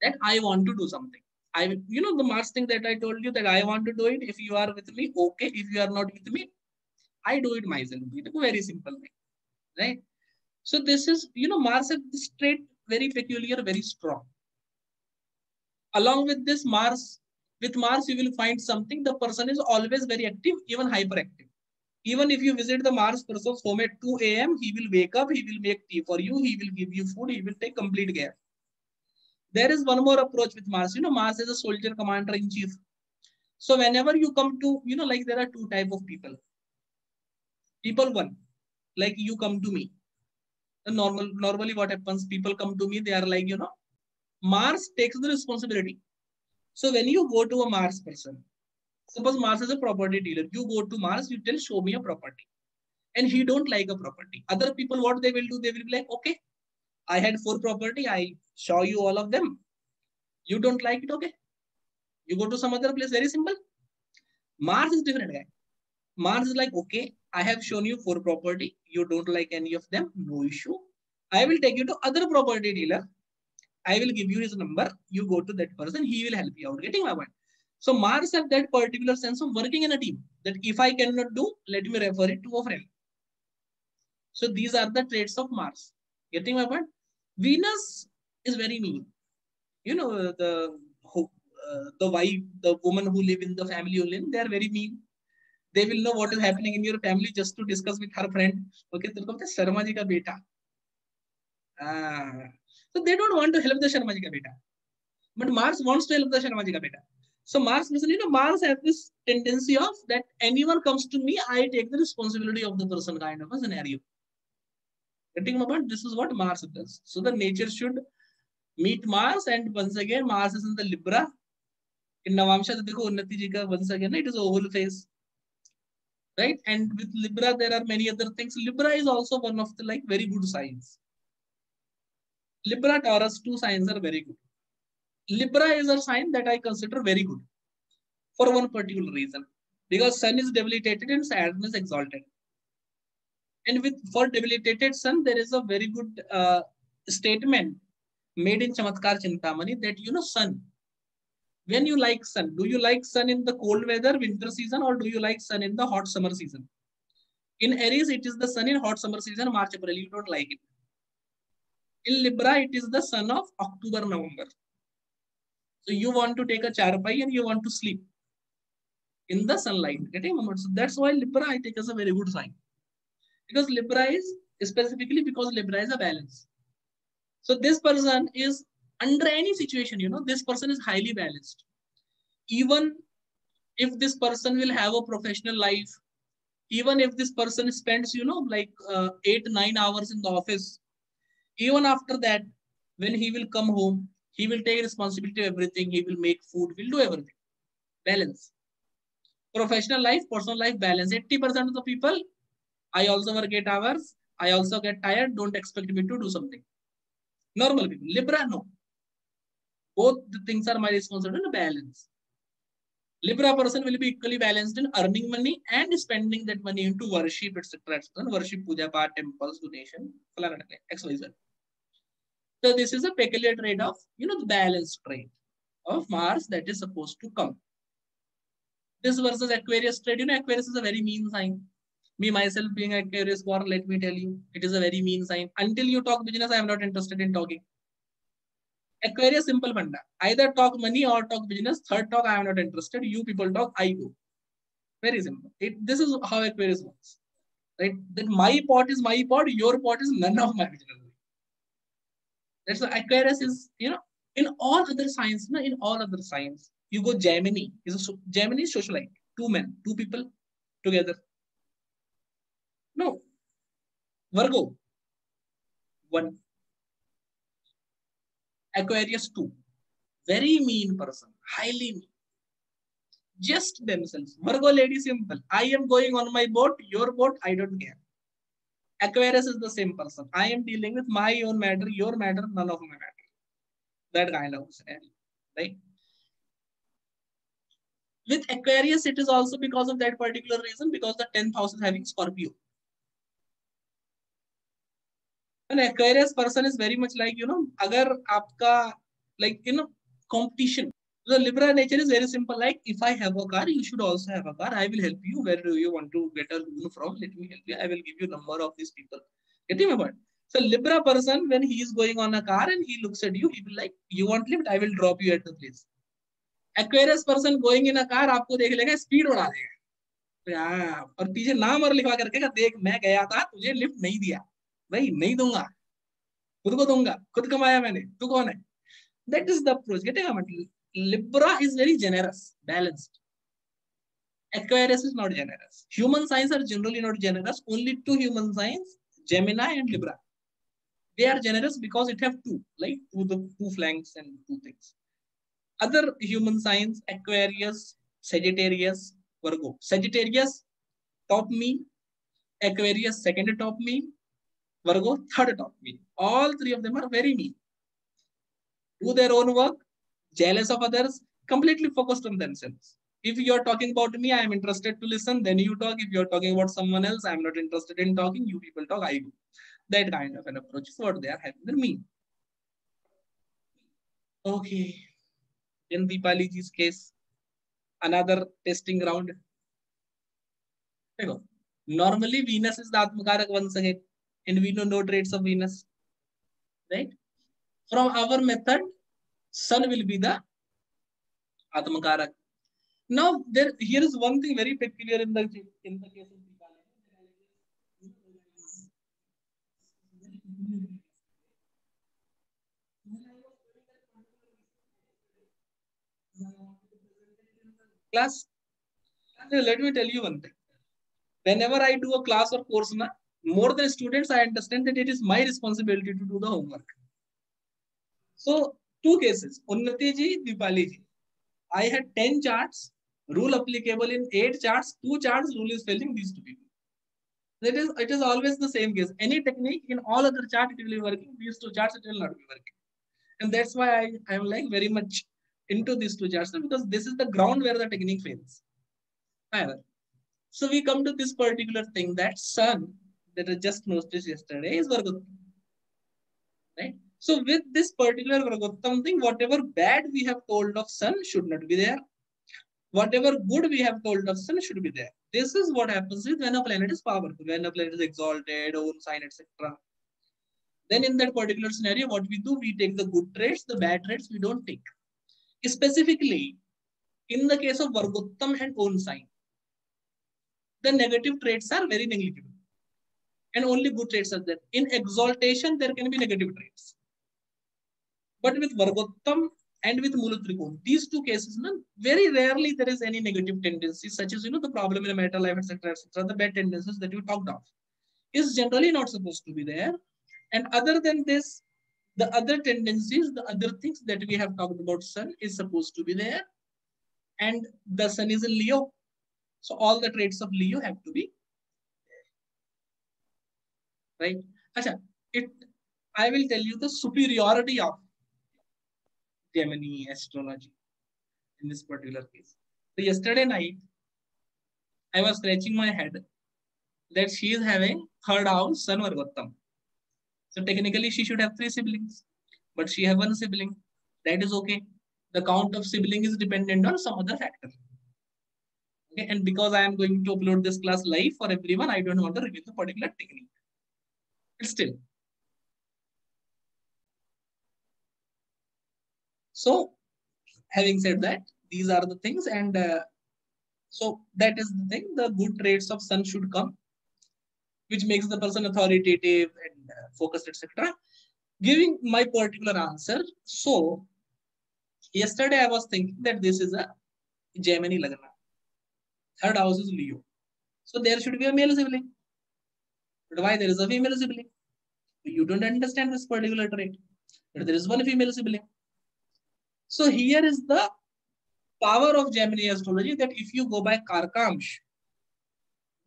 A: that I want to do something. I you know, the Mars thing that I told you that I want to do it. If you are with me, okay. If you are not with me, I do it myself. It's a very simple thing, right? So this is, you know, Mars this trait very peculiar, very strong. Along with this Mars, with Mars, you will find something. The person is always very active, even hyperactive. Even if you visit the Mars person's home at 2 a.m., he will wake up, he will make tea for you, he will give you food, he will take complete care there is one more approach with Mars. You know, Mars is a soldier commander in chief. So whenever you come to, you know, like there are two type of people. People one, like you come to me. And normal, normally what happens, people come to me, they are like, you know, Mars takes the responsibility. So when you go to a Mars person, suppose Mars is a property dealer, you go to Mars, you tell, show me a property. And he don't like a property. Other people, what they will do, they will be like, okay, I had four property. I show you all of them. You don't like it, okay? You go to some other place. Very simple. Mars is different guy. Mars is like, okay, I have shown you four property. You don't like any of them. No issue. I will take you to other property dealer. I will give you his number. You go to that person. He will help you out. Getting my point. So Mars have that particular sense of working in a team. That if I cannot do, let me refer it to a friend. So these are the traits of Mars. Getting my point? Venus is very mean. You know, the uh, the wife, the woman who live in the family only, they are very mean. They will know what is happening in your family just to discuss with her friend. Okay, तो कहते शर्मा जी का बेटा. so they don't want to help the Sharmajika beta. But Mars wants to help the Sharmajika beta. So Mars, you know, Mars has this tendency of that anyone comes to me, I take the responsibility of the person kind of a scenario. Getting about this is what Mars does. So the nature should meet Mars, and once again, Mars is in the Libra. In Navamsha, Unnati once again, it is oval phase. Right? And with Libra, there are many other things. Libra is also one of the like very good signs. Libra, Taurus, two signs are very good. Libra is a sign that I consider very good for one particular reason. Because Sun is debilitated and Saturn is exalted. And with for debilitated sun, there is a very good uh, statement made in Chamatkar Chintamani that you know sun. When you like sun, do you like sun in the cold weather, winter season, or do you like sun in the hot summer season? In Aries, it is the sun in hot summer season, March, April. You don't like it. In Libra, it is the sun of October, November. So you want to take a charpai and you want to sleep in the sunlight. Getting So that's why Libra I take as a very good sign. Because Libra is specifically because Libra is a balance. So this person is under any situation, you know, this person is highly balanced. Even if this person will have a professional life, even if this person spends, you know, like uh, eight, nine hours in the office, even after that, when he will come home, He will take responsibility of everything. He will make food. Will do everything. Balance. Professional life, personal life, balance. 80% of the people, I also work eight hours. I also get tired. Don't expect me to do something. Normal people. Libra, no. Both the things are my responsibility. Balance. Libra person will be equally balanced in earning money and spending that money into worship, etc. Worship, puja, temples, donation, XYZ. So this is a peculiar trait of, you know, the balanced trade of Mars that is supposed to come. This versus Aquarius trade, you know, Aquarius is a very mean sign. Me, myself being Aquarius born, let me tell you, it is a very mean sign. Until you talk business, I am not interested in talking. Aquarius simple banda. Either talk money or talk business. Third talk, I am not interested. You people talk, I go. Very simple. It, this is how Aquarius works. Right? That my pot is my pot, your pot is none of my business. That's why Aquarius is, you know, in all other science, know, in all other science, you go Gemini. Is Gemini is socialite. Two men, two people together. No. Virgo. One. Aquarius 2. Very mean person. Highly mean. Just themselves. Virgo lady simple. I am going on my boat, your boat, I don't care. Aquarius is the same person. I am dealing with my own matter, your matter, none of my matter. That kind of right? With Aquarius, it is also because of that particular reason, because the 10th house is having Scorpio. An Aquarius person is very much like, you know, agar aapka, like, you know, competition. The Libra nature is very simple. Like, if I have a car, you should also have a car. I will help you. Where do you want to get a loan from? Let me help you. I will give you number of these people. Getting my point? So Libra person, when he is going on a car and he looks at you, he will like, you want lift? I will drop you at the place. Aquarius person going in a car, आपको देख लेगा speed बढ़ा देगा और पीछे नाम और लिखवा करके देख मैं गया था तुझे लिफ्ट नहीं दिया भाई नहीं दूँगा खुद को दूँगा खुद कमाया मैंने तू कौन है दैट इज़ द अप्रोच गेटेगा मतलब Libra is very generous, balanced. Aquarius is not generous. Human signs are generally not generous. Only two human signs, Gemini and Libra. They are generous because it have two, like two, the, two flanks and two things. Other human signs, Aquarius, Sagittarius, Virgo. Sagittarius, top mean. Aquarius, second top mean. Virgo, third top mean. All three of them are very mean. Do their own work, jealous of others, completely focused on themselves. If you're talking about me, I am interested to listen, then you talk. If you're talking about someone else, I'm not interested in talking. You people talk, I do. That kind of an approach what they are having with me. Okay. In Deepali ji's case, another testing ground. Normally, Venus is the Atmakarak once again, and we know no traits of Venus. Right? From our method, Sun will be the Atmakarak. Now, there here is one thing very peculiar in the in the case of class. Let me tell you one thing. Whenever I do a class or course, na, more than students, I understand that it is my responsibility to do the homework. So two cases, Unnati ji, Dipali ji. I had 10 charts, rule applicable in eight charts, two charts, rule is failing these two people. That is, it is always the same case. Any technique in all other chart, it will be working. These two charts, it will not be working. And that's why I, I am like very much into these two charts because this is the ground where the technique fails. So we come to this particular thing that sun that I just noticed yesterday is Vargottam. Right? So with this particular Vargottam thing, whatever bad we have told of sun should not be there. Whatever good we have told of sun should be there. This is what happens when a planet is powerful, when a planet is exalted, own sign, etc. Then in that particular scenario, what we do, we take the good traits, the bad traits we don't take. Specifically, in the case of Vargottam and own sign, the negative traits are very negligible. And only good traits are there. In exaltation, there can be negative traits. But with Vargottam and with Mulatrikon, these two cases, no, very rarely there is any negative tendency, such as you know the problem in a matter life, etc., etc. The bad tendencies that you talked of is generally not supposed to be there. And other than this, the other tendencies, the other things that we have talked about sun is supposed to be there. And the sun is in Leo. So all the traits of Leo have to be right. Achha, it I will tell you the superiority of Jaimini astrology in this particular case. So yesterday night, I was scratching my head that she is having third house Sun Vargottam. So technically she should have three siblings, but she have one sibling. That is okay. The count of sibling is dependent on some other factor. Okay, and because I am going to upload this class live for everyone, I don't want to reveal the particular technique. But still. So having said that, these are the things and uh, so that is the thing, the good traits of sun should come, which makes the person authoritative and uh, focused, etc. Giving my particular answer. So yesterday I was thinking that this is a Gemini Lagna. Third house is Leo. So there should be a male sibling. But why there is a female sibling? You don't understand this particular trait. But there is one female sibling. So here is the power of Jaimini astrology that if you go by Karkamsh,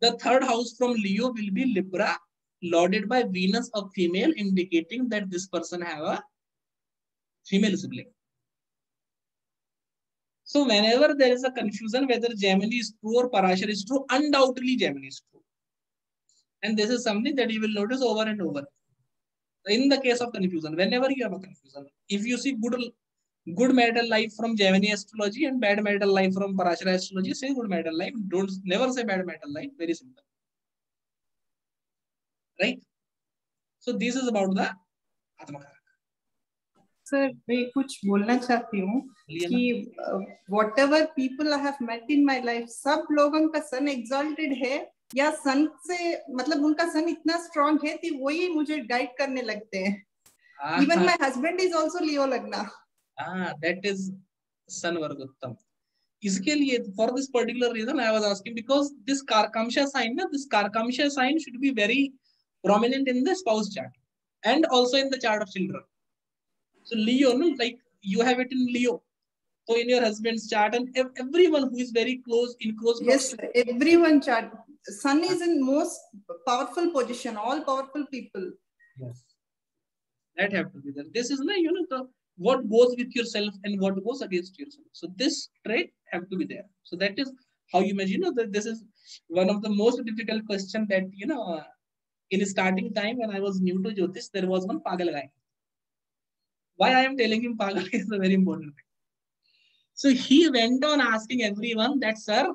A: the third house from Leo will be Libra, lauded by Venus of female, indicating that this person have a female sibling. So whenever there is a confusion whether Jaimini is true or Parashar is true, undoubtedly Jaimini is true. And this is something that you will notice over and over. In the case of confusion, whenever you have a confusion, if you see good good marital life from Gemini astrology and bad marital life from Parashara astrology, say good marital life. Don't never say bad marital life. Very simple. Right? So this is about the Atmakaraka.
D: Sir मैं कुछ बोलना चाहती हूँ कि whatever people I have met in my life सब लोगों का सन exalted है या सन से मतलब उनका सन इतना स्ट्रांग है कि वही मुझे गाइड करने लगते हैं even my husband is also Leo लगना
A: ah that is sun vargottam इसके लिए for this particular reason I was asking because this Karkamsha sign na, this Karkamsha sign should be very prominent in the spouse chart and also in the chart of children so Leo no like you have it in Leo so in your husband's chart and everyone who is very close in close
D: yes sir. everyone chart sun is in most powerful position all powerful people
A: yes that have to be there this is na you know the what goes with yourself and what goes against yourself. So this trait have to be there. So that is how you measure. You know that this is one of the most difficult question that you know. Uh, in starting time when I was new to Jyotish, there was one pagal guy. Why I am telling him pagal is a very important thing. So he went on asking everyone that, sir,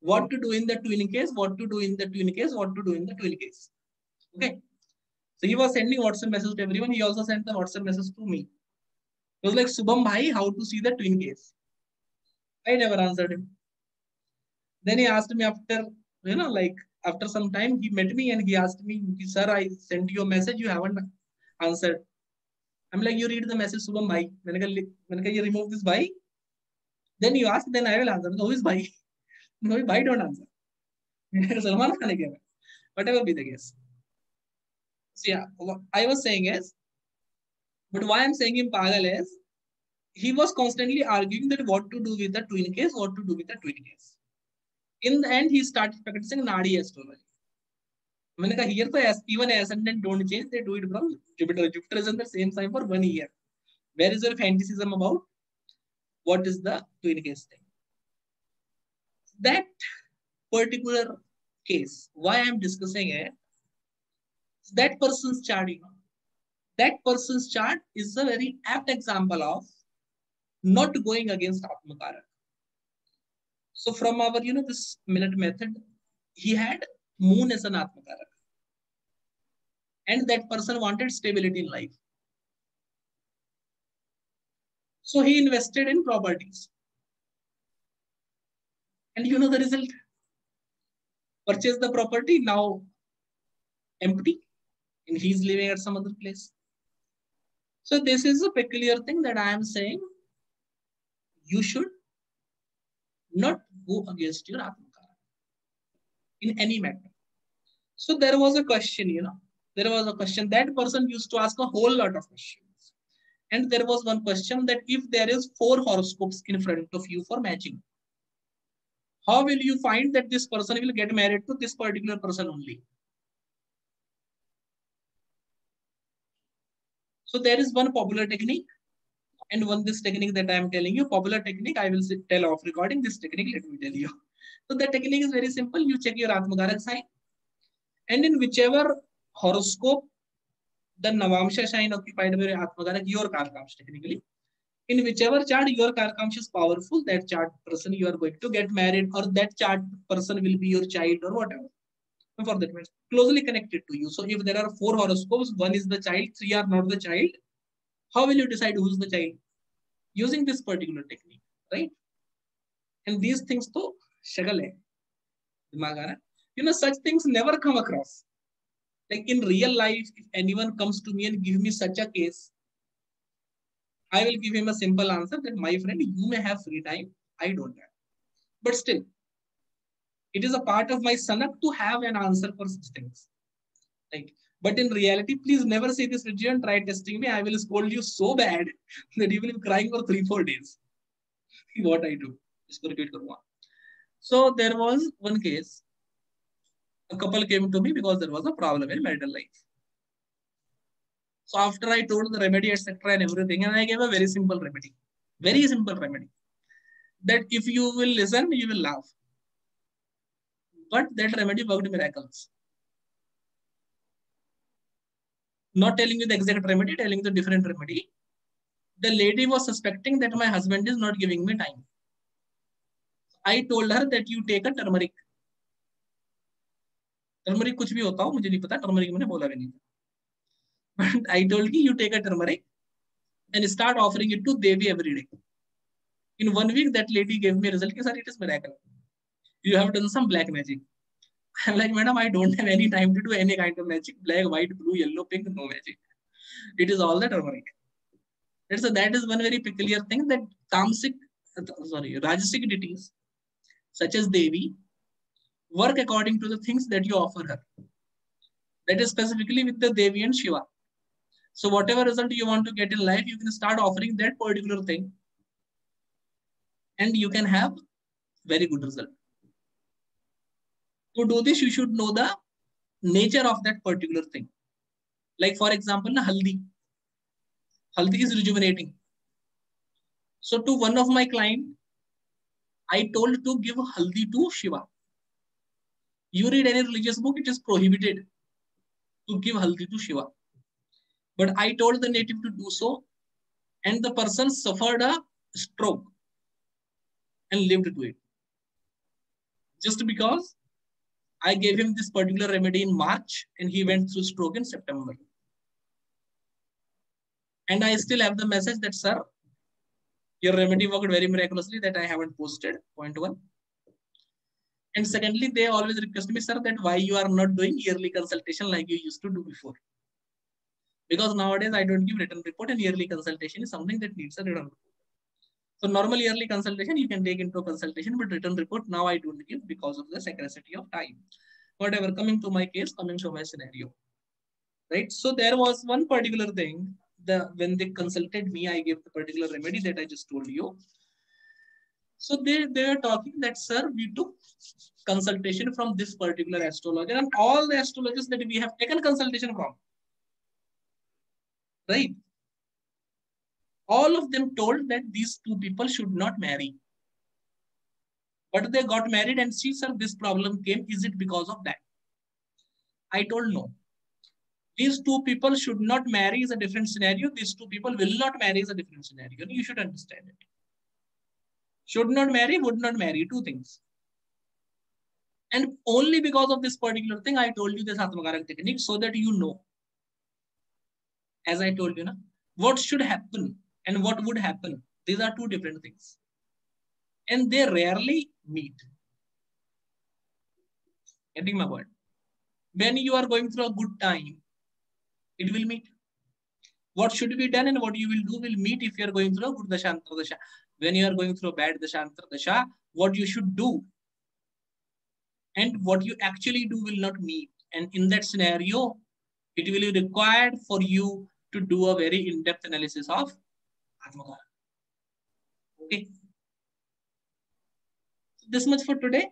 A: what to do in the twin case, what to do in the twin case, what to do in the twin case. Okay. So he was sending WhatsApp message to everyone. He also sent the WhatsApp message to me. He was like, Shubham Bhai, how to see the twin case? I never answered him. Then he asked me after, you know, like after some time, he met me and he asked me, Sir, I sent you a message, you haven't answered. I'm like, you read the message, Shubham Bhai. When can you remove this Bhai? Then you ask, then I will answer. Who is Bhai? No, Bhai don't answer. Salman Khan again. Whatever be the case. So yeah, what I was saying is, but why I'm saying him pagal is he was constantly arguing that what to do with the twin case, what to do with the twin case. In the end, he started practicing Nadi astrology. मैंने कहा here तो even ascendant don't change, they do it from Jupiter. Jupiter is in the same sign for one year. Where is your fantasism about? What is the twin case thing? That particular case, why I'm discussing it, that person's chart, you know, that person's chart is a very apt example of not going against Atmakarak. So from our, you know, this minute method, he had moon as an Atmakarak. And that person wanted stability in life. So he invested in properties. And you know the result? Purchased the property, now empty, and he's living at some other place. So this is a peculiar thing that I am saying. You should not go against your Atmakarak in any matter. So there was a question, you know, there was a question that person used to ask a whole lot of questions. And there was one question that if there is four horoscopes in front of you for matching, how will you find that this person will get married to this particular person only? So there is one popular technique and one this technique that I am telling you, popular technique, I will tell off recording this technique, let me tell you. So the technique is very simple. You check your Atmakarak sign and in whichever horoscope the Navamsha sign occupied by Atmakarak, your Karkamsh technically. In whichever chart your Karkamsh is powerful, that chart person you are going to get married or that chart person will be your child or whatever. For that means closely connected to you. So if there are four horoscopes, one is the child, three are not the child. How will you decide who's the child? Using this particular technique, right? And these things to shagal hai. You know, such things never come across. Like in real life, if anyone comes to me and give me such a case, I will give him a simple answer that my friend, you may have free time. I don't have. But still, it is a part of my sanak to have an answer for such things. Like, but in reality, please never say this with and try testing me. I will scold you so bad that you will be crying for three, four days. what I do. So there was one case a couple came to me because there was a problem in marital life. So after I told the remedy, etc., and everything, and I gave a very simple remedy, very simple remedy, that if you will listen, you will laugh. But that remedy worked miracles. Not telling you the exact remedy, telling the different remedy. The lady was suspecting that my husband is not giving me time. I told her that you take a turmeric turmeric कुछ भी होता हो मुझे नहीं पता turmeric मैंने बोला भी नहीं but I told you, you take a turmeric and start offering it to Devi every day. In one week, that lady gave me result. Sir, it is miracle. You have done some black magic. I'm like, madam, I don't have any time to do any kind of magic. Black, white, blue, yellow, pink, no magic. It is all the turmeric. That's a, that is one very peculiar thing that tamasic, sorry, rajasic deities such as Devi work according to the things that you offer her. That is specifically with the Devi and Shiva. So whatever result you want to get in life, you can start offering that particular thing. And you can have very good result. To do this, you should know the nature of that particular thing. Like for example, na haldi. Haldi is rejuvenating. So to one of my client, I told to give haldi to Shiva you read any religious book, it is prohibited to give haldi to Shiva. But I told the native to do so, and the person suffered a stroke and lived to it. Just because I gave him this particular remedy in March and he went through stroke in September. And I still have the message that, sir, your remedy worked very miraculously that I haven't posted, point one. And secondly, they always request me, sir, that why you are not doing yearly consultation like you used to do before. Because nowadays I don't give written report and yearly consultation is something that needs a written report. So normal yearly consultation, you can take into consultation, but written report now I don't give because of the scarcity of time. Whatever, coming to my case, coming to my scenario. Right. So there was one particular thing, the when they consulted me, I gave the particular remedy that I just told you. So they, they are talking that, sir, we took consultation from this particular astrologer and all the astrologers that we have taken consultation from. Right? All of them told that these two people should not marry. But they got married and see, sir, this problem came. Is it because of that? I told no. These two people should not marry is a different scenario. These two people will not marry is a different scenario. You should understand it. Should not marry, would not marry. Two things. And only because of this particular thing, I told you this Atmakarak technique so that you know. As I told you, na, what should happen and what would happen. These are two different things. And they rarely meet. Getting my word. When you are going through a good time, it will meet. What should be done and what you will do will meet if you are going through a good dasha, dasha when you are going through a bad dasha, dasha, what you should do and what you actually do will not meet. And in that scenario, it will be required for you to do a very in-depth analysis of Atmakara. Okay. This much for today.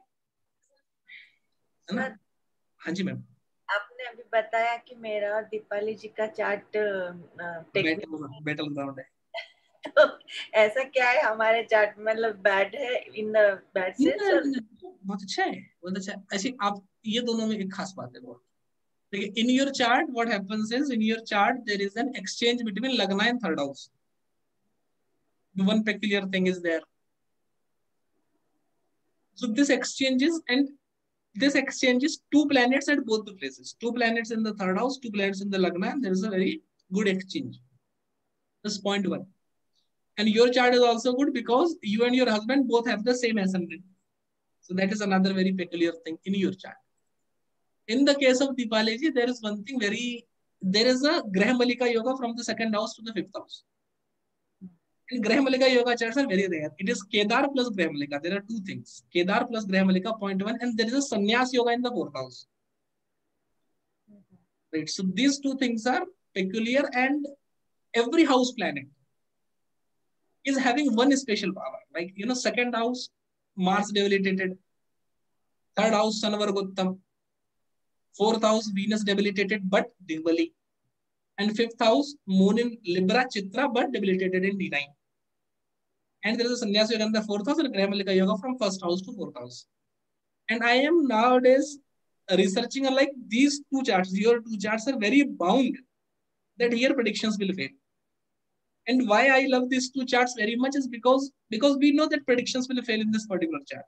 A: हाँ जी ma'am
E: आपने अभी बताया कि मेरा और दीपाली जी का chart
A: battle ground है
E: तो ऐसा क्या है? हमारे चार्ट मतलब बैड है इन बैड सेंस
A: बहुत अच्छा है बहुत अच्छा ऐसे आप ये दोनों में एक खास बात है बहुत। देखिए in your chart what happens is in your chart there is an exchange between लगना and third house one peculiar thing is there. So this exchanges and this exchanges two planets at both the places. Two planets in the third house two planets in the lagna and there is a very good exchange. That's point one. And your chart is also good because you and your husband both have the same ascendant. So that is another very peculiar thing in your chart. In the case of Dipalaji, there is one thing very, there is a Grahamalika yoga from the second house to the fifth house. And Grahamalika yoga charts are very rare. It is Kedar plus Grahamalika. There are two things. Kedar plus Grahamalika, point one, and there is a Sannyas yoga in the fourth house. Right. So these two things are peculiar, and every house planet is having one special power. Like, you know, second house, Mars debilitated. Third house, Sanavargottam. Fourth house, Venus debilitated but Digbali. And fifth house, Moon in Libra, Chitra, but debilitated in D9. And there is a Sannyasa Yoga in the fourth house and Grahamalika Yoga from first house to fourth house. And I am nowadays researching like these two charts, your two charts are very bound that here predictions will fail. And why I love these two charts very much is because because we know that predictions will fail in this particular chart.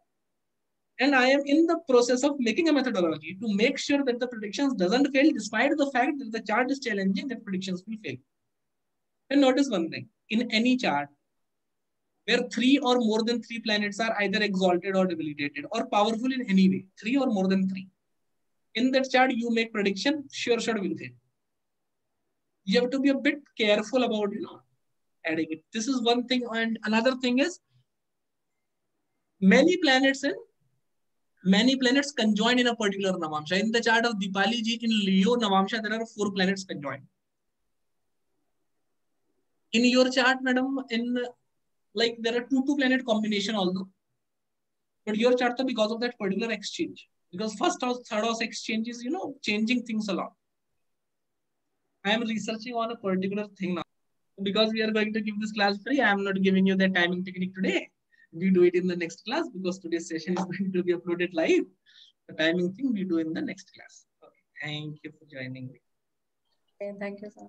A: And I am in the process of making a methodology to make sure that the predictions doesn't fail despite the fact that the chart is challenging that predictions will fail. And notice one thing, in any chart, where three or more than three planets are either exalted or debilitated or powerful in any way, three or more than three. In that chart, you make prediction, sure shot will fail. You have to be a bit careful about, you know, adding it. This is one thing. And another thing is many planets in many planets conjoined in a particular Navamsha. In the chart of Dipali ji in Leo Navamsha, there are four planets conjoined. In your chart, madam, in like there are two two planet combination also. But your chart, because of that particular exchange, because first house, third house exchange is, you know, changing things a lot. I am researching on a particular thing now. Because we are going to give this class free, I am not giving you the timing technique today we do it in the next class because today's session is going to be uploaded live. The timing thing we do in the next class. Okay. Thank you for joining me.
C: Okay, thank you, sir.